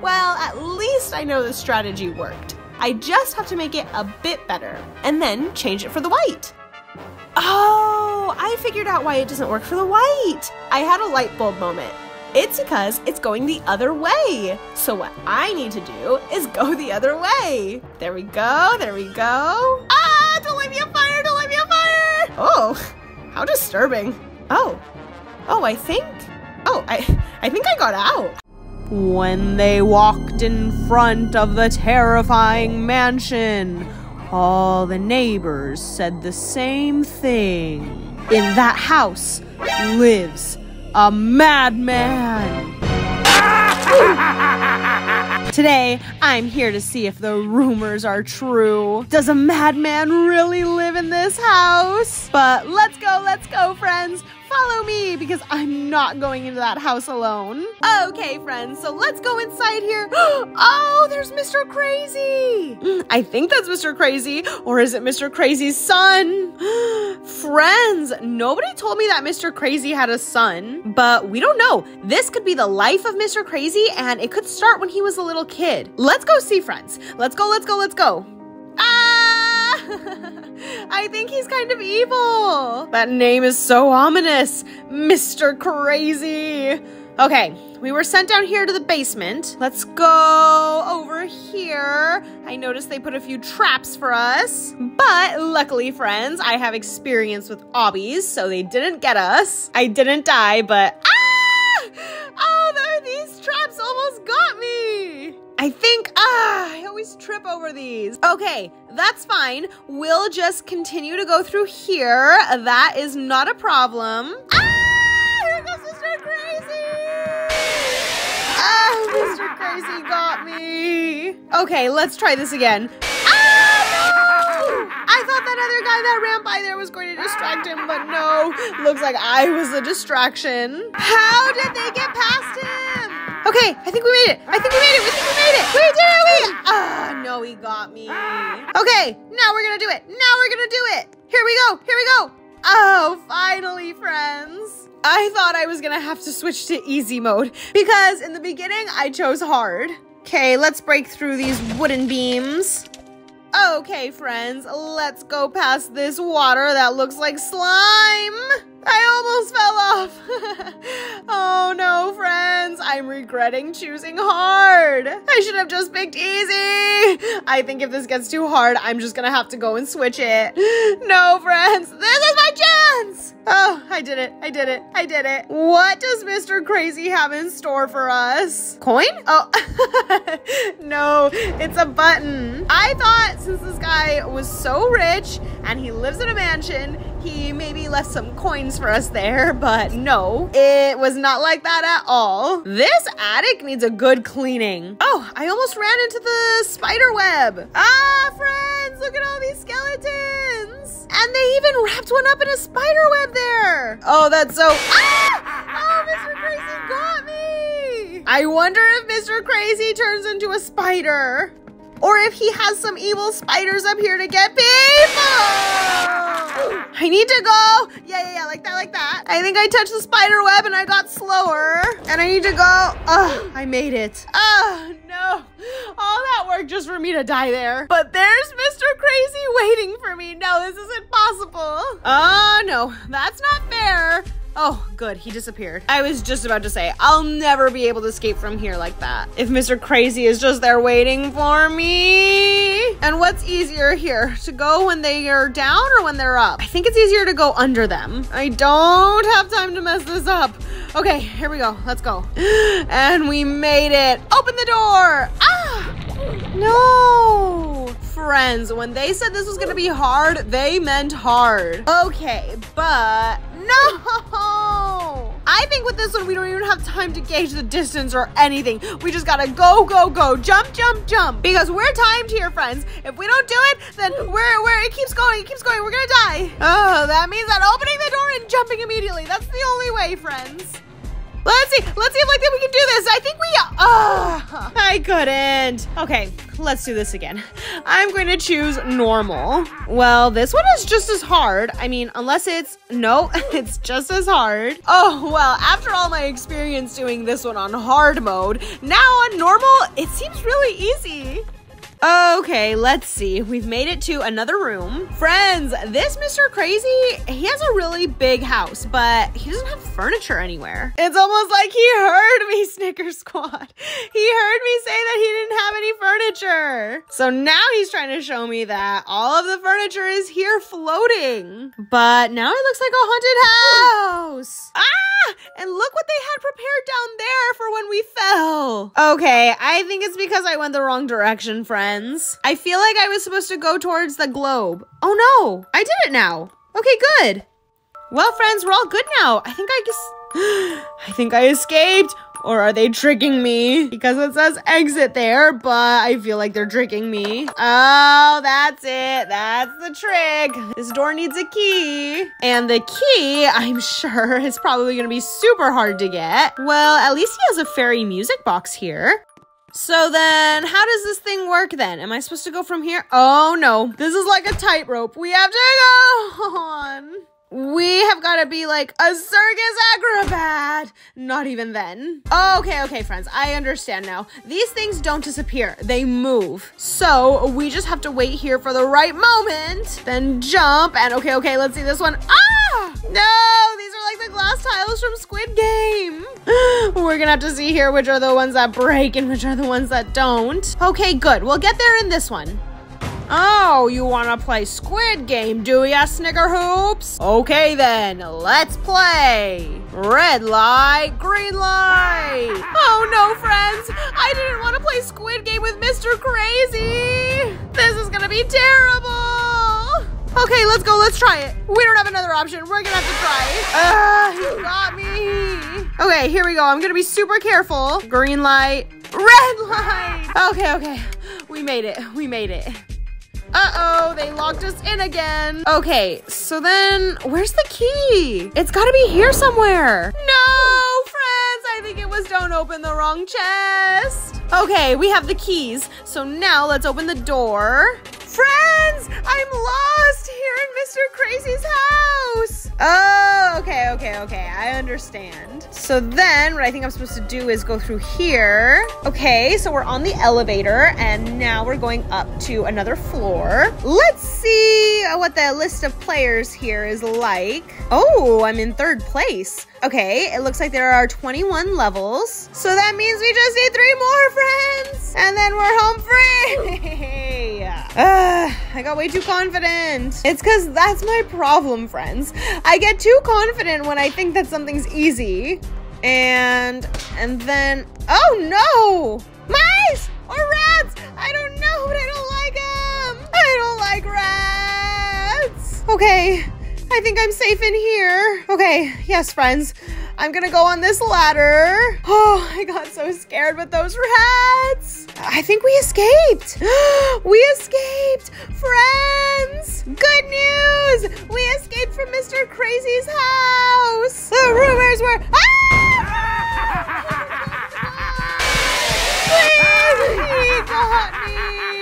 Well, at least I know the strategy worked. I just have to make it a bit better and then change it for the white. Oh, I figured out why it doesn't work for the white. I had a light bulb moment. It's because it's going the other way. So what I need to do is go the other way. There we go, there we go. Ah, don't light me on fire, don't light me on fire. Oh, how disturbing. Oh, oh, I think, oh, I, I think I got out. When they walked in front of the terrifying mansion, all the neighbors said the same thing. In that house lives a madman. Today, I'm here to see if the rumors are true. Does a madman really live in this house? But let's go, let's go, friends. Follow me because I'm not going into that house alone. Okay, friends, so let's go inside here. Oh, there's Mr. Crazy. I think that's Mr. Crazy, or is it Mr. Crazy's son? friends, nobody told me that Mr. Crazy had a son, but we don't know. This could be the life of Mr. Crazy, and it could start when he was a little kid. Let's go see, friends. Let's go, let's go, let's go. Ah! I think he's kind of evil. That name is so ominous. Mr. Crazy. Okay, we were sent down here to the basement. Let's go over here. I noticed they put a few traps for us. But luckily, friends, I have experience with obbies, so they didn't get us. I didn't die, but ah! Oh, these traps almost got me. I think, ah, I always trip over these. Okay, that's fine. We'll just continue to go through here. That is not a problem. Ah, here goes Mr. Crazy. Ah, Mr. Crazy got me. Okay, let's try this again. Ah, no! I thought that other guy that ran by there was going to distract him, but no. Looks like I was the distraction. How did they get past him? Okay, I think we made it. I think we made it. We think we made it. We did it. We. Ah, no, he got me. Okay, now we're gonna do it. Now we're gonna do it. Here we go. Here we go. Oh, finally, friends. I thought I was gonna have to switch to easy mode because in the beginning I chose hard. Okay, let's break through these wooden beams. Okay, friends, let's go past this water that looks like slime. I almost fell off. oh no, friends. I'm regretting choosing hard. I should have just picked easy. I think if this gets too hard, I'm just gonna have to go and switch it. No, friends. This is my chance. Oh, I did it. I did it. I did it. What does Mr. Crazy have in store for us? Coin? Oh, no, it's a button. I thought since this guy was so rich and he lives in a mansion, he maybe left some coins for us there, but no, it was not like that at all. This attic needs a good cleaning. Oh, I almost ran into the spider web. Ah, friends, look at all these skeletons. And they even wrapped one up in a spider web there. Oh, that's so, ah! Oh, Mr. Crazy got me. I wonder if Mr. Crazy turns into a spider. Or if he has some evil spiders up here to get people! I need to go! Yeah, yeah, yeah, like that, like that. I think I touched the spider web and I got slower. And I need to go. Oh, I made it. Oh, no. All that work just for me to die there. But there's Mr. Crazy waiting for me. No, this isn't possible. Oh, no, that's not fair. Oh, good. He disappeared. I was just about to say, I'll never be able to escape from here like that. If Mr. Crazy is just there waiting for me. And what's easier here? To go when they are down or when they're up? I think it's easier to go under them. I don't have time to mess this up. Okay, here we go. Let's go. And we made it. Open the door. Ah! No! Friends, when they said this was gonna be hard, they meant hard. Okay, but no! I think with this one, we don't even have time to gauge the distance or anything. We just gotta go, go, go, jump, jump, jump. Because we're timed here, friends. If we don't do it, then we're, we're, it keeps going, it keeps going. We're gonna die. Oh, that means that opening the door and jumping immediately. That's the only way, friends. Let's see. Let's see if like that we can do this. I think we. Uh, I couldn't. Okay, let's do this again. I'm going to choose normal. Well, this one is just as hard. I mean, unless it's, no, it's just as hard. Oh, well, after all my experience doing this one on hard mode, now on normal, it seems really easy. Okay, let's see. We've made it to another room. Friends, this Mr. Crazy, he has a really big house, but he doesn't have furniture anywhere. It's almost like he heard me, Snicker Squad. He heard me say that he didn't have any furniture. So now he's trying to show me that all of the furniture is here floating. But now it looks like a haunted house. Ah! And look what they had prepared down there for when we fell. Okay, I think it's because I went the wrong direction, friends friends. I feel like I was supposed to go towards the globe. Oh no, I did it now. Okay, good. Well, friends, we're all good now. I think I guess, I think I escaped. Or are they tricking me? Because it says exit there, but I feel like they're tricking me. Oh, that's it. That's the trick. This door needs a key. And the key, I'm sure, is probably to be super hard to get. Well, at least he has a fairy music box here. So then, how does this thing work then? Am I supposed to go from here? Oh no, this is like a tightrope. We have to go on. We have got to be like a circus acrobat. Not even then. Okay, okay, friends. I understand now. These things don't disappear. They move. So we just have to wait here for the right moment. Then jump. And okay, okay, let's see this one. Ah! No, these are like the glass tiles from Squid Game. We're gonna have to see here which are the ones that break and which are the ones that don't. Okay, good. We'll get there in this one. Oh, you wanna play Squid Game, do ya, Snicker Hoops? Okay then, let's play. Red light, green light. Oh no, friends, I didn't wanna play Squid Game with Mr. Crazy. This is gonna be terrible. Okay, let's go, let's try it. We don't have another option, we're gonna have to try. Ah, you got me. Okay, here we go, I'm gonna be super careful. Green light, red light. Okay, okay, we made it, we made it. Uh-oh, they locked us in again. Okay, so then where's the key? It's gotta be here somewhere. No, friends, I think it was don't open the wrong chest. Okay, we have the keys. So now let's open the door. Friends, I'm lost here in Mr. Crazy's house. Oh, okay, okay, okay. I understand. So then what I think I'm supposed to do is go through here. Okay, so we're on the elevator and now we're going up to another floor. Let's see what the list of players here is like. Oh, I'm in third place. Okay, it looks like there are 21 levels. So that means we just need three more friends. And then we're home free. uh, I got way too confident. It's because that's my problem, friends. I get too confident when I think that something's easy. And, and then, oh no! Mice or rats! I don't know, but I don't like them. I don't like rats. Okay, I think I'm safe in here. Okay, yes, friends. I'm gonna go on this ladder. Oh, I got so scared with those rats. I think we escaped. we escaped. Friends, good news. We escaped from Mr. Crazy's house. The rumors were, ah! Please, he got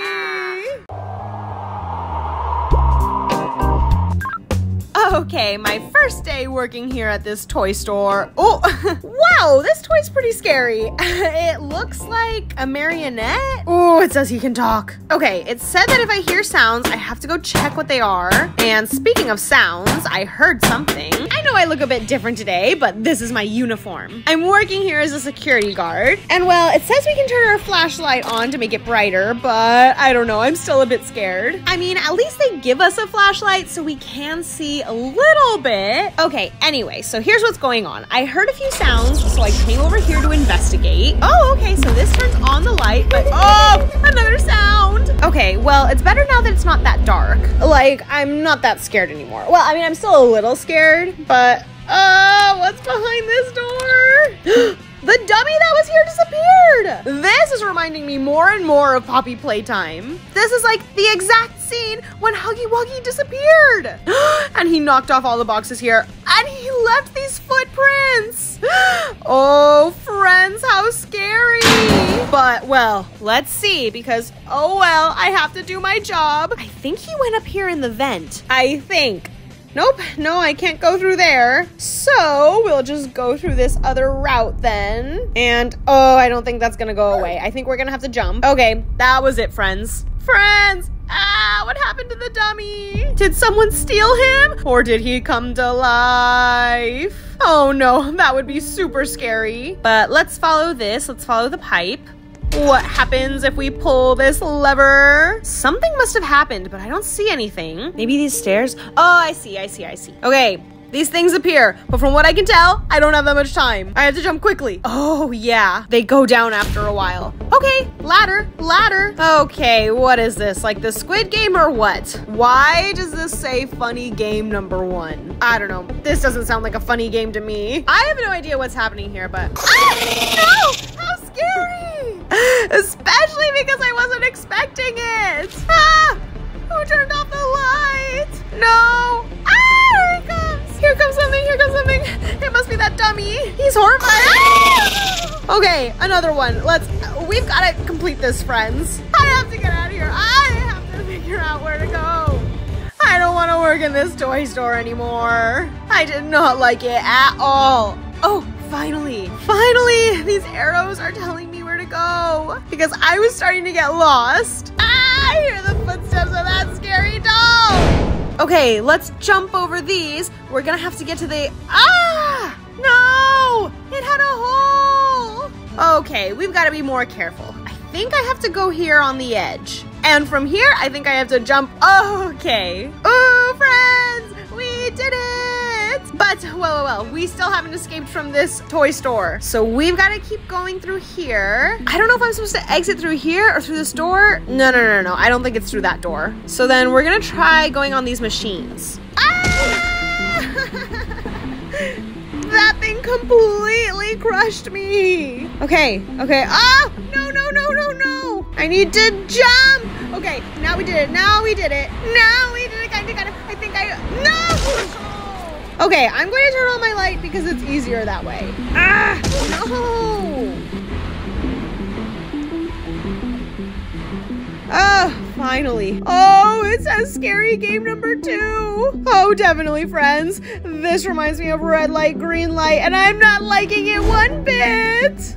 Okay, my first day working here at this toy store. Oh, wow, this toy's pretty scary. it looks like a marionette. Oh, it says he can talk. Okay, it said that if I hear sounds, I have to go check what they are. And speaking of sounds, I heard something. I know I look a bit different today, but this is my uniform. I'm working here as a security guard. And well, it says we can turn our flashlight on to make it brighter, but I don't know, I'm still a bit scared. I mean, at least they give us a flashlight so we can see a little bit. Okay, anyway, so here's what's going on. I heard a few sounds, so I came over here to investigate. Oh, okay, so this turns on the light, but oh, another sound. Okay, well, it's better now that it's not that dark. Like, I'm not that scared anymore. Well, I mean, I'm still a little scared, but oh, what's behind this door? The dummy that was here disappeared! This is reminding me more and more of Poppy Playtime. This is like the exact scene when Huggy Wuggy disappeared. and he knocked off all the boxes here and he left these footprints. Oh, friends, how scary. But, well, let's see because, oh well, I have to do my job. I think he went up here in the vent. I think. Nope, no, I can't go through there. So we'll just go through this other route then. And oh, I don't think that's gonna go away. I think we're gonna have to jump. Okay, that was it, friends. Friends! Ah, what happened to the dummy? Did someone steal him? Or did he come to life? Oh no, that would be super scary. But let's follow this. Let's follow the pipe. What happens if we pull this lever? Something must have happened, but I don't see anything. Maybe these stairs? Oh, I see, I see, I see. Okay, these things appear, but from what I can tell, I don't have that much time. I have to jump quickly. Oh, yeah. They go down after a while. Okay, ladder, ladder. Okay, what is this? Like the squid game or what? Why does this say funny game number one? I don't know. This doesn't sound like a funny game to me. I have no idea what's happening here, but. Ah! No! Scary! Especially because I wasn't expecting it. Ah! Who turned off the light? No! Ah! Here he comes! Here comes something! Here comes something! It must be that dummy! He's horrified! Ah! Okay, another one. Let's. We've got to complete this, friends. I have to get out of here. I have to figure out where to go. I don't want to work in this toy store anymore. I did not like it at all. Oh, finally. Finally, these arrows are telling me where to go because I was starting to get lost. Ah, I hear the footsteps of that scary doll. Okay, let's jump over these. We're gonna have to get to the. Ah! No! It had a hole! Okay, we've got to be more careful. I think I have to go here on the edge. And from here, I think I have to jump. Okay. Oh, friends! We did it! But, well, well, well, we still haven't escaped from this toy store. So we've got to keep going through here. I don't know if I'm supposed to exit through here or through this door. No, no, no, no. I don't think it's through that door. So then we're going to try going on these machines. Ah! that thing completely crushed me. Okay, okay. Ah! No, no, no, no, no. I need to jump. Okay, now we did it. Now we did it. Now we did it. Kinda, kinda. I think I. No! Okay, I'm going to turn on my light because it's easier that way. Ah! No! Oh, finally. Oh, it says scary game number two. Oh, definitely, friends. This reminds me of red light, green light, and I'm not liking it one bit.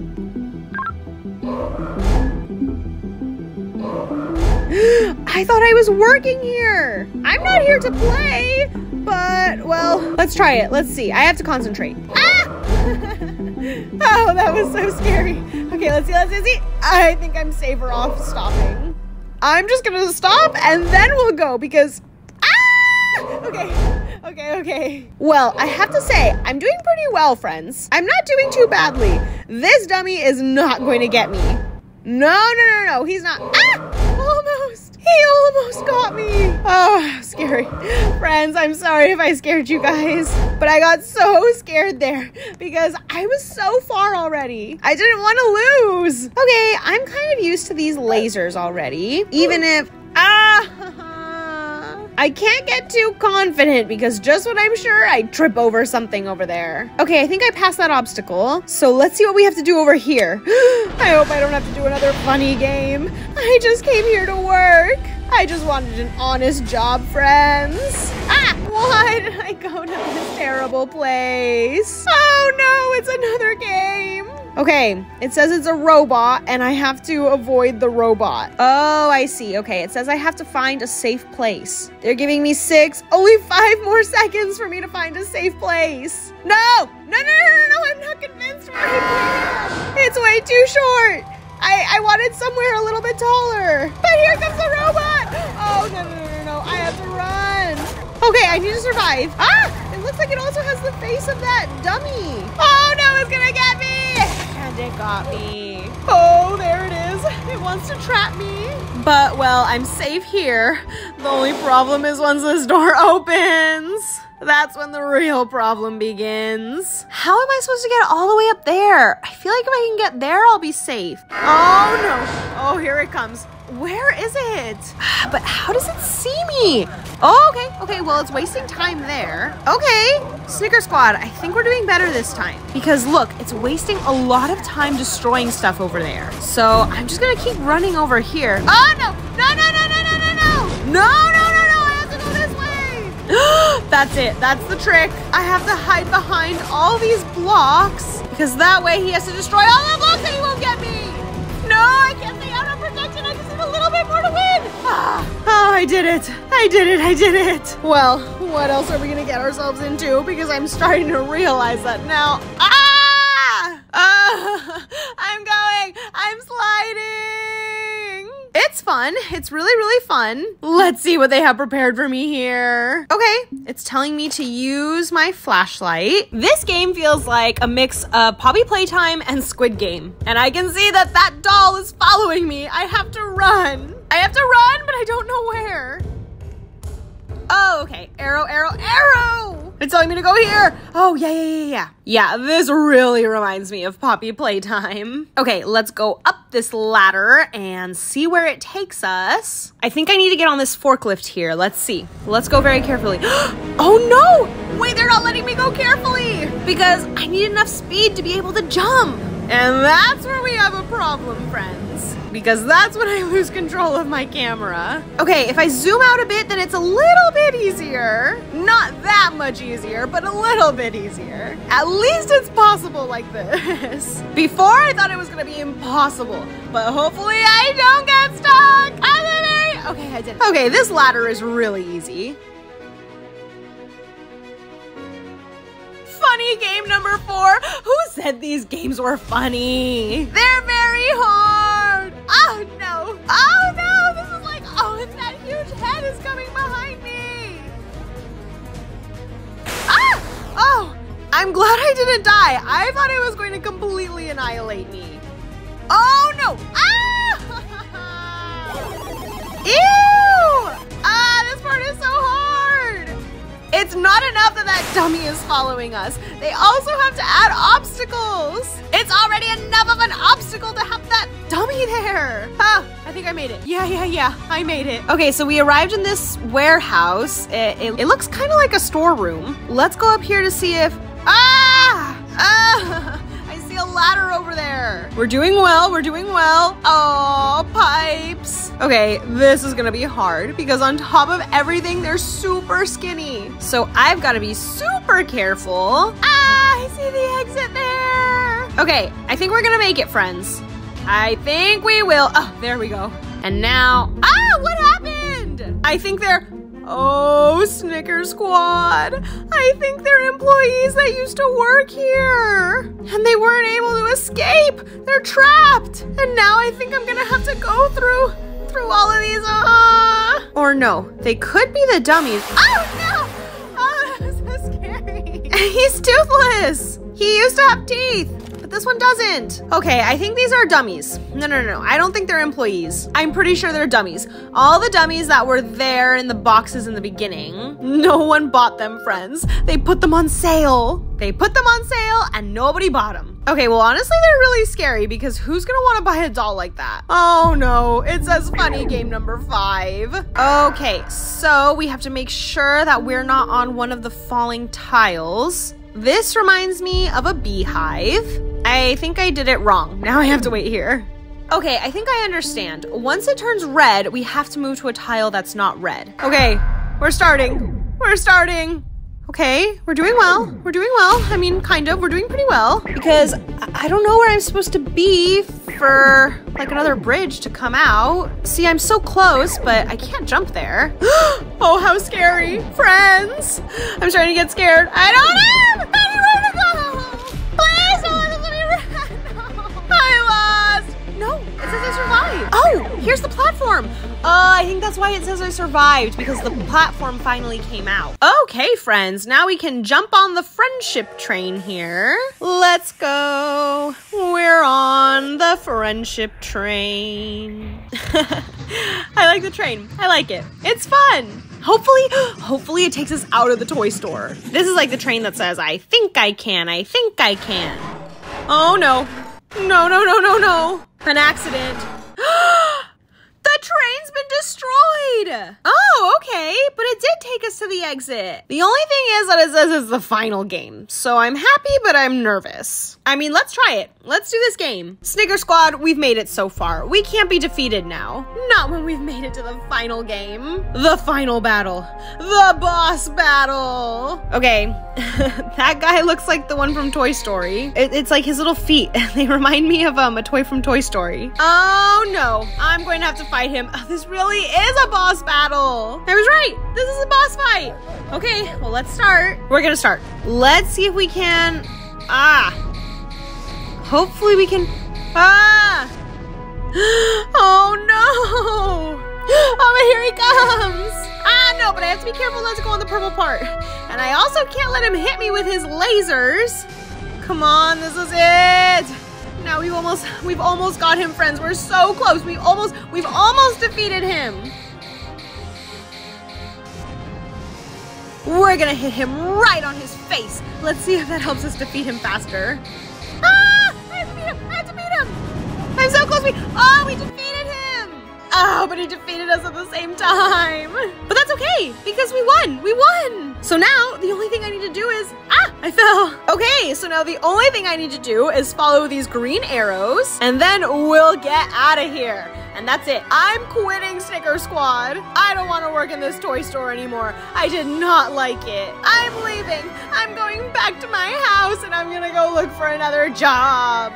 I thought I was working here. I'm not here to play, but well, let's try it. Let's see. I have to concentrate. Ah! oh, that was so scary. Okay, let's see. Let's see. Let's see. I think I'm safer off stopping. I'm just gonna stop and then we'll go because. Ah! Okay. Okay, okay. Well, I have to say, I'm doing pretty well, friends. I'm not doing too badly. This dummy is not going to get me. No, no, no, no. He's not. Ah! He almost got me. Oh, scary. Friends, I'm sorry if I scared you guys, but I got so scared there because I was so far already. I didn't want to lose. Okay, I'm kind of used to these lasers already, even if. Ah! I can't get too confident because just when I'm sure, I trip over something over there. Okay, I think I passed that obstacle. So let's see what we have to do over here. I hope I don't have to do another funny game. I just came here to work. I just wanted an honest job, friends. Ah, why did I go to this terrible place? Oh no, it's another game. Okay, it says it's a robot and I have to avoid the robot. Oh, I see. Okay, it says I have to find a safe place. They're giving me six, only five more seconds for me to find a safe place. No, no, no, no, no, I'm not convinced. It's way too short. I, I wanted somewhere a little bit taller. But here comes the robot. Oh, no, no, no, no. I have to run. Okay, I need to survive. Ah, it looks like it also has the face of that dummy. Oh, no, it's to get me. And it got me. Oh, there it is. It wants to trap me. But, well, I'm safe here. The only problem is once this door opens. That's when the real problem begins. How am I supposed to get all the way up there? I feel like if I can get there, I'll be safe. Oh no. Oh, here it comes. Where is it? But how does it see me? Oh, okay. Okay, well, it's wasting time there. Okay, Snicker Squad, I think we're doing better this time. Because look, it's wasting a lot of time destroying stuff over there. So I'm just gonna keep running over here. Oh, no! No, no, no, no, no, no, no! No, no, no, no! I have to go this way! That's it. That's the trick. I have to hide behind all these blocks because that way he has to destroy all the blocks and he won't get me. No, I can't stay out of need a little bit more to win. Ah, oh, I did it. I did it. I did it. Well, what else are we going to get ourselves into? Because I'm starting to realize that now. Ah! Ah! I'm going. I'm sliding. It's fun. It's really, really fun. Let's see what they have prepared for me here. Okay, it's telling me to use my flashlight. This game feels like a mix of Poppy Playtime and Squid Game. And I can see that that doll is following me. I have to run. I have to run, but I don't know where. Oh, okay. Arrow, arrow, arrow! It's telling me to go here. Oh, yeah, yeah, yeah, yeah. Yeah, this really reminds me of Poppy Playtime. Okay, let's go up this ladder and see where it takes us. I think I need to get on this forklift here. Let's see. Let's go very carefully. oh, no! Wait, they're not letting me go carefully because I need enough speed to be able to jump. And that's where we have a problem, friends because that's when I lose control of my camera. Okay, if I zoom out a bit, then it's a little bit easier. Not that much easier, but a little bit easier. At least it's possible like this. Before, I thought it was gonna be impossible, but hopefully I don't get stuck. Okay, I did. it. Okay, this ladder is really easy. Funny game number four. Who said these games were funny? They're very hard. Oh no. Oh no. This is like, oh, it's that huge head is coming behind me. Ah! Oh, I'm glad I didn't die. I thought it was going to completely annihilate me. Oh no. Ah! Ew! Ah, this part is so hard. It's not enough that that dummy is following us. They also have to add obstacles. It's already enough of an obstacle to have that dummy there. Ah, I think I made it. Yeah, yeah, yeah, I made it. Okay, so we arrived in this warehouse. It, it, it looks kind of like a storeroom. Let's go up here to see if, ah, ah, see a ladder over there. We're doing well, we're doing well. Oh, pipes. Okay, this is gonna be hard because on top of everything, they're super skinny. So I've gotta be super careful. Ah, I see the exit there. Okay, I think we're gonna make it, friends. I think we will. Oh, there we go. And now, ah, what happened? I think they're, oh, Snicker Squad. I think they're employees that used to work here. And they weren't able to escape. They're trapped. And now I think I'm gonna have to go through, through all of these, uh, or no, they could be the dummies. Oh, no! Oh, that was so scary. He's toothless. He used to have teeth this one doesn't. Okay, I think these are dummies. No, no, no, no. I don't think they're employees. I'm pretty sure they're dummies. All the dummies that were there in the boxes in the beginning, no one bought them, friends. They put them on sale. They put them on sale and nobody bought them. Okay, well, honestly, they're really scary because who's gonna wanna buy a doll like that? Oh no, it says funny game number five. Okay, so we have to make sure that we're not on one of the falling tiles. This reminds me of a beehive. I think I did it wrong. Now I have to wait here. Okay, I think I understand. Once it turns red, we have to move to a tile that's not red. Okay, we're starting. We're starting. Okay, we're doing well. We're doing well. I mean, kind of. We're doing pretty well. Because I don't know where I'm supposed to be for like another bridge to come out. See, I'm so close, but I can't jump there. oh, how scary. Friends. I'm starting to get scared. I don't have anywhere to go. It says I survived. Oh, here's the platform. Uh, I think that's why it says I survived, because the platform finally came out. Okay, friends, now we can jump on the friendship train here. Let's go. We're on the friendship train. I like the train. I like it. It's fun. Hopefully, hopefully it takes us out of the toy store. This is like the train that says, I think I can, I think I can. Oh no. No, no, no, no, no. An accident. the line's been destroyed. Oh, okay, but it did take us to the exit. The only thing is that it says it's the final game, so I'm happy, but I'm nervous. I mean, let's try it. Let's do this game. Snicker Squad, we've made it so far. We can't be defeated now. Not when we've made it to the final game. The final battle. The boss battle. Okay, that guy looks like the one from Toy Story. It, it's like his little feet. they remind me of um, a toy from Toy Story. Oh no, I'm going to have to fight him. Oh, this really is a boss battle. I was right. This is a boss fight. Okay, well, let's start. We're gonna start. Let's see if we can. Ah. Hopefully, we can. Ah. Oh no. Oh, here he comes. Ah, no, but I have to be careful not to go on the purple part. And I also can't let him hit me with his lasers. Come on, this is it. Now we've almost, we've almost got him, friends. We're so close. We almost, we've almost defeated him. We're gonna hit him right on his face. Let's see if that helps us defeat him faster. Ah! I have to beat him! I have to beat him! I'm so close! We oh, we defeated him! Oh, but he defeated us at the same time. But that's okay because we won. We won. So now the only thing I need to do is ah, I fell. Okay, so now the only thing I need to do is follow these green arrows, and then we'll get out of here. And that's it. I'm quitting Snicker Squad. I don't want to work in this toy store anymore. I did not like it. I'm leaving. I'm going back to my house and I'm gonna go look for another job.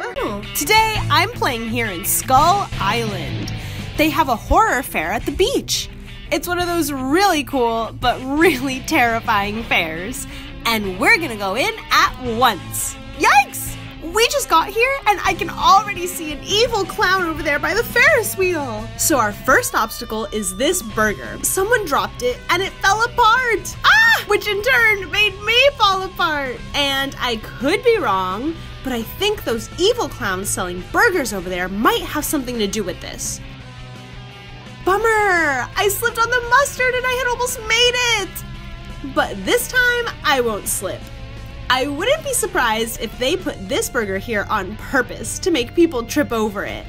Today, I'm playing here in Skull Island. They have a horror fair at the beach. It's one of those really cool but really terrifying fairs. And we're gonna go in at once. Yikes! We just got here and I can already see an evil clown over there by the Ferris wheel. So our first obstacle is this burger. Someone dropped it and it fell apart. Ah! Which in turn made me fall apart. And I could be wrong, but I think those evil clowns selling burgers over there might have something to do with this. Bummer! I slipped on the mustard and I had almost made it! But this time, I won't slip. I wouldn't be surprised if they put this burger here on purpose to make people trip over it.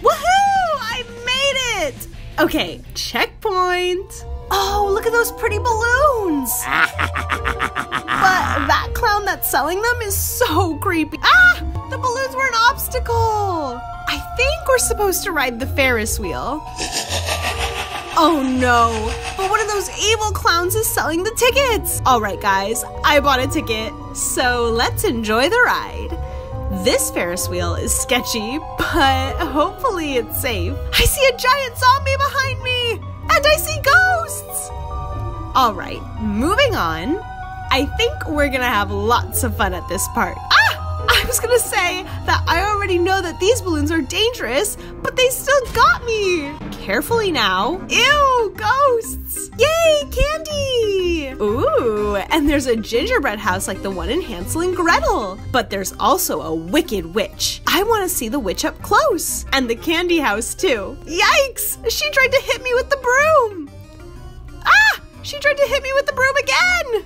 Woohoo! I made it! Okay, checkpoint. Oh, look at those pretty balloons! but that clown that's selling them is so creepy. Ah! The balloons were an obstacle! I think we're supposed to ride the Ferris wheel. Oh no, but one of those evil clowns is selling the tickets. All right, guys, I bought a ticket, so let's enjoy the ride. This Ferris wheel is sketchy, but hopefully it's safe. I see a giant zombie behind me, and I see ghosts. All right, moving on. I think we're gonna have lots of fun at this part. I was gonna say that I already know that these balloons are dangerous, but they still got me. Carefully now. Ew, ghosts. Yay, candy. Ooh, and there's a gingerbread house like the one in Hansel and Gretel. But there's also a wicked witch. I wanna see the witch up close. And the candy house too. Yikes, she tried to hit me with the broom. Ah, she tried to hit me with the broom again.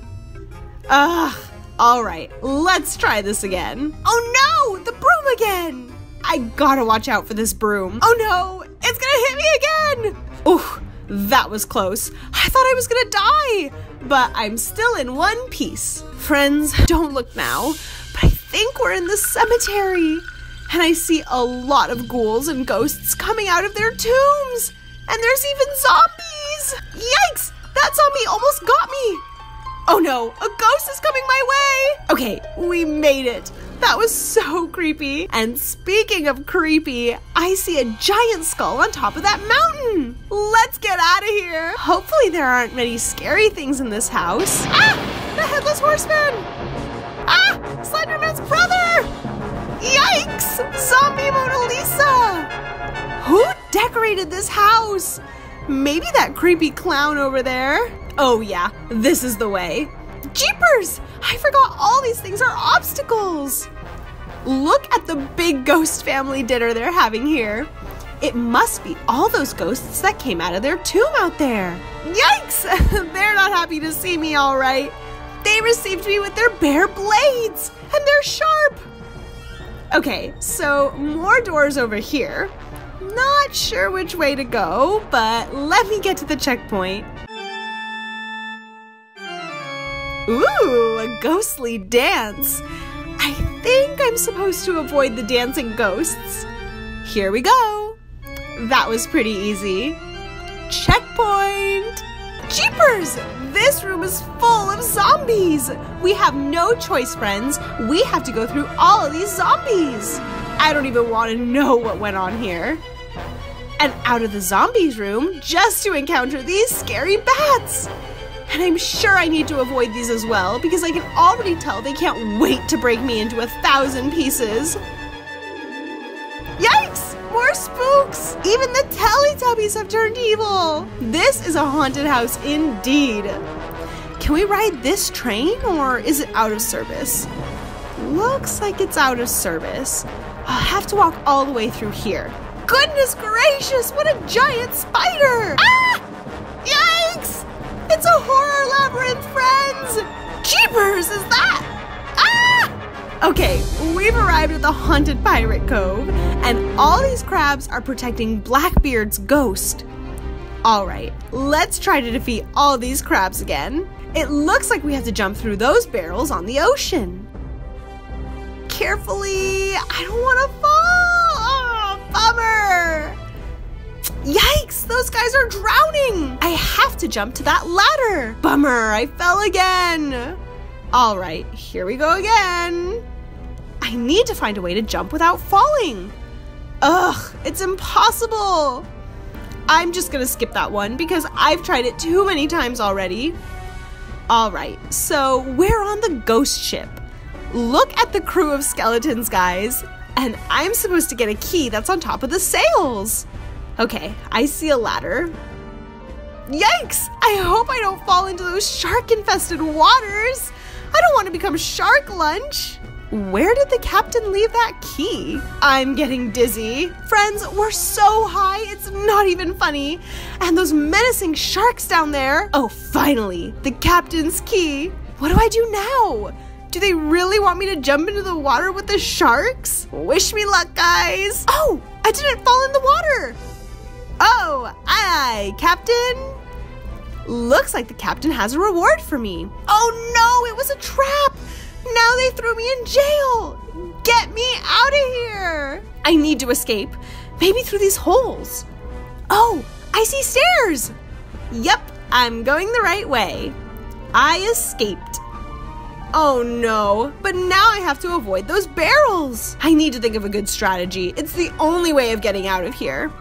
Ugh. All right, let's try this again. Oh no, the broom again! I gotta watch out for this broom. Oh no, it's gonna hit me again! Ooh, that was close. I thought I was gonna die, but I'm still in one piece. Friends, don't look now, but I think we're in the cemetery. And I see a lot of ghouls and ghosts coming out of their tombs. And there's even zombies! Yikes! That zombie almost got me! Oh no, a ghost is coming my way! Okay, we made it. That was so creepy. And speaking of creepy, I see a giant skull on top of that mountain. Let's get out of here. Hopefully there aren't many scary things in this house. Ah! The Headless Horseman! Ah! Slenderman's brother! Yikes! Zombie Mona Lisa! Who decorated this house? Maybe that creepy clown over there. Oh yeah, this is the way. Jeepers! I forgot all these things are obstacles! Look at the big ghost family dinner they're having here. It must be all those ghosts that came out of their tomb out there. Yikes! they're not happy to see me, all right. They received me with their bare blades, and they're sharp. Okay, so more doors over here. Not sure which way to go, but let me get to the checkpoint. Ooh, a ghostly dance. I think I'm supposed to avoid the dancing ghosts. Here we go. That was pretty easy. Checkpoint! Jeepers! This room is full of zombies! We have no choice, friends. We have to go through all of these zombies. I don't even want to know what went on here. And out of the zombies room just to encounter these scary bats. And I'm sure I need to avoid these as well because I can already tell they can't wait to break me into a thousand pieces. Yikes! More spooks! Even the Teletubbies have turned evil! This is a haunted house indeed. Can we ride this train or is it out of service? Looks like it's out of service. I'll have to walk all the way through here. Goodness gracious, what a giant spider! Ah! It's a horror labyrinth, friends! Jeepers, is that? Ah! Okay, we've arrived at the haunted pirate cove, and all these crabs are protecting Blackbeard's ghost. Alright, let's try to defeat all these crabs again. It looks like we have to jump through those barrels on the ocean. Carefully, I don't want to fall! Oh, bummer! Yikes, those guys are drowning! I have to jump to that ladder! Bummer, I fell again! Alright, here we go again. I need to find a way to jump without falling. Ugh, it's impossible! I'm just gonna skip that one because I've tried it too many times already. Alright, so we're on the ghost ship. Look at the crew of skeletons, guys. And I'm supposed to get a key that's on top of the sails. Okay, I see a ladder. Yikes! I hope I don't fall into those shark infested waters! I don't want to become shark lunch! Where did the captain leave that key? I'm getting dizzy. Friends, we're so high, it's not even funny. And those menacing sharks down there. Oh, finally, the captain's key. What do I do now? Do they really want me to jump into the water with the sharks? Wish me luck, guys. Oh, I didn't fall in the water. Oh, aye, Captain. Looks like the captain has a reward for me. Oh no, it was a trap. Now they threw me in jail. Get me out of here. I need to escape. Maybe through these holes. Oh, I see stairs. Yep, I'm going the right way. I escaped. Oh no, but now I have to avoid those barrels. I need to think of a good strategy. It's the only way of getting out of here.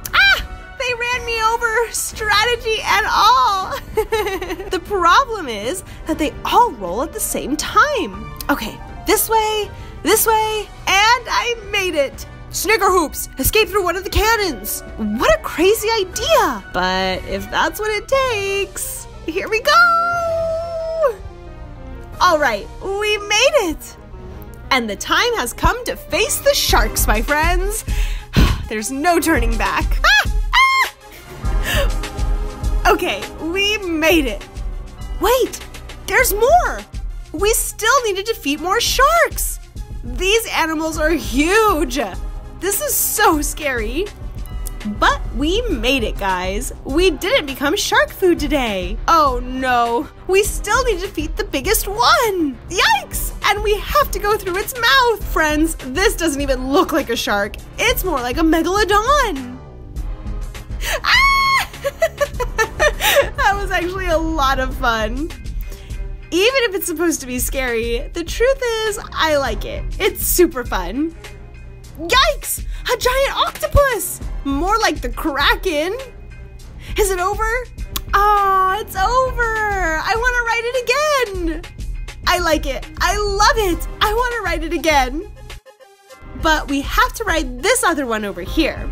They ran me over, strategy and all. the problem is that they all roll at the same time. Okay, this way, this way, and I made it. Snicker hoops, escape through one of the cannons. What a crazy idea. But if that's what it takes, here we go. All right, we made it. And the time has come to face the sharks, my friends. There's no turning back. Ah! Okay, we made it. Wait, there's more. We still need to defeat more sharks. These animals are huge. This is so scary. But we made it, guys. We didn't become shark food today. Oh no, we still need to defeat the biggest one. Yikes! And we have to go through its mouth. Friends, this doesn't even look like a shark. It's more like a megalodon. Ah! that was actually a lot of fun. Even if it's supposed to be scary, the truth is, I like it. It's super fun. Yikes! A giant octopus! More like the Kraken. Is it over? Oh, it's over. I want to write it again. I like it. I love it. I want to write it again. But we have to write this other one over here.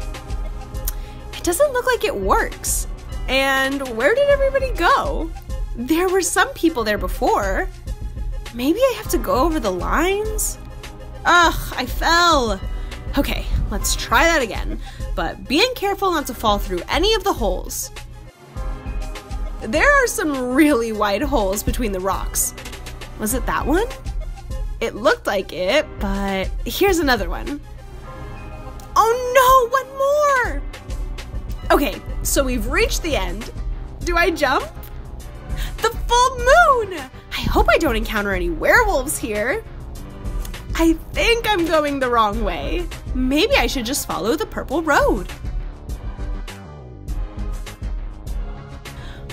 It doesn't look like it works. And where did everybody go? There were some people there before. Maybe I have to go over the lines? Ugh, I fell. Okay, let's try that again, but being careful not to fall through any of the holes. There are some really wide holes between the rocks. Was it that one? It looked like it, but here's another one. Oh no, one more! Okay, so we've reached the end. Do I jump? The full moon! I hope I don't encounter any werewolves here. I think I'm going the wrong way. Maybe I should just follow the purple road.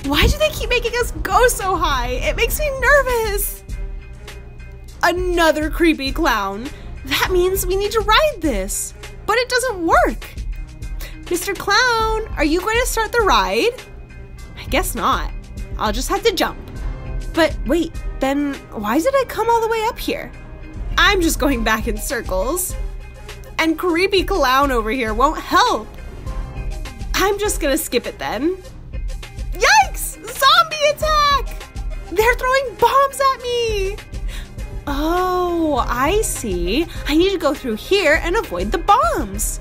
Why do they keep making us go so high? It makes me nervous. Another creepy clown. That means we need to ride this, but it doesn't work. Mr. Clown, are you going to start the ride? I guess not. I'll just have to jump. But wait, then why did I come all the way up here? I'm just going back in circles. And creepy clown over here won't help. I'm just gonna skip it then. Yikes! Zombie attack! They're throwing bombs at me! Oh, I see. I need to go through here and avoid the bombs.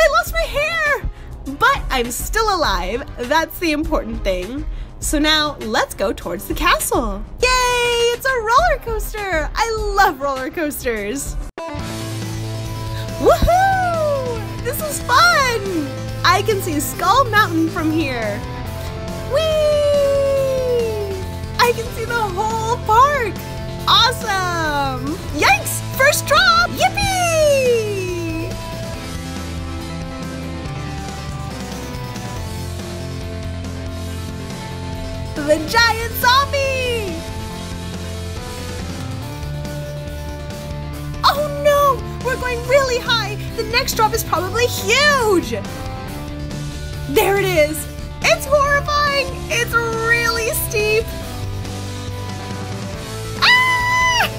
I lost my hair! But I'm still alive. That's the important thing. So now let's go towards the castle. Yay! It's a roller coaster! I love roller coasters. Woohoo! This is fun! I can see Skull Mountain from here. Whee! I can see the whole park. Awesome! Yikes! First drop! Yippee! The giant zombie! Oh no! We're going really high! The next drop is probably huge! There it is! It's horrifying! It's really steep! Ah!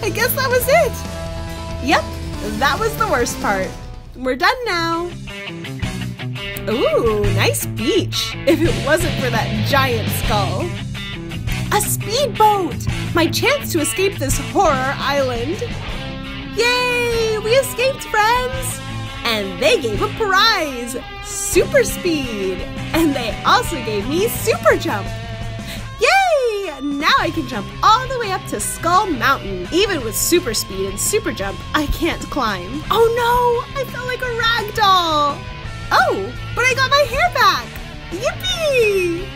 I guess that was it! Yep, that was the worst part. We're done now. Ooh, nice beach. If it wasn't for that giant skull. A speedboat! My chance to escape this horror island. Yay! We escaped, friends! And they gave a prize super speed. And they also gave me super jump. Yay! Now I can jump all the way up to Skull Mountain. Even with super speed and super jump, I can't climb. Oh no! I felt like a rag doll. Oh, but I got my hair back! Yippee!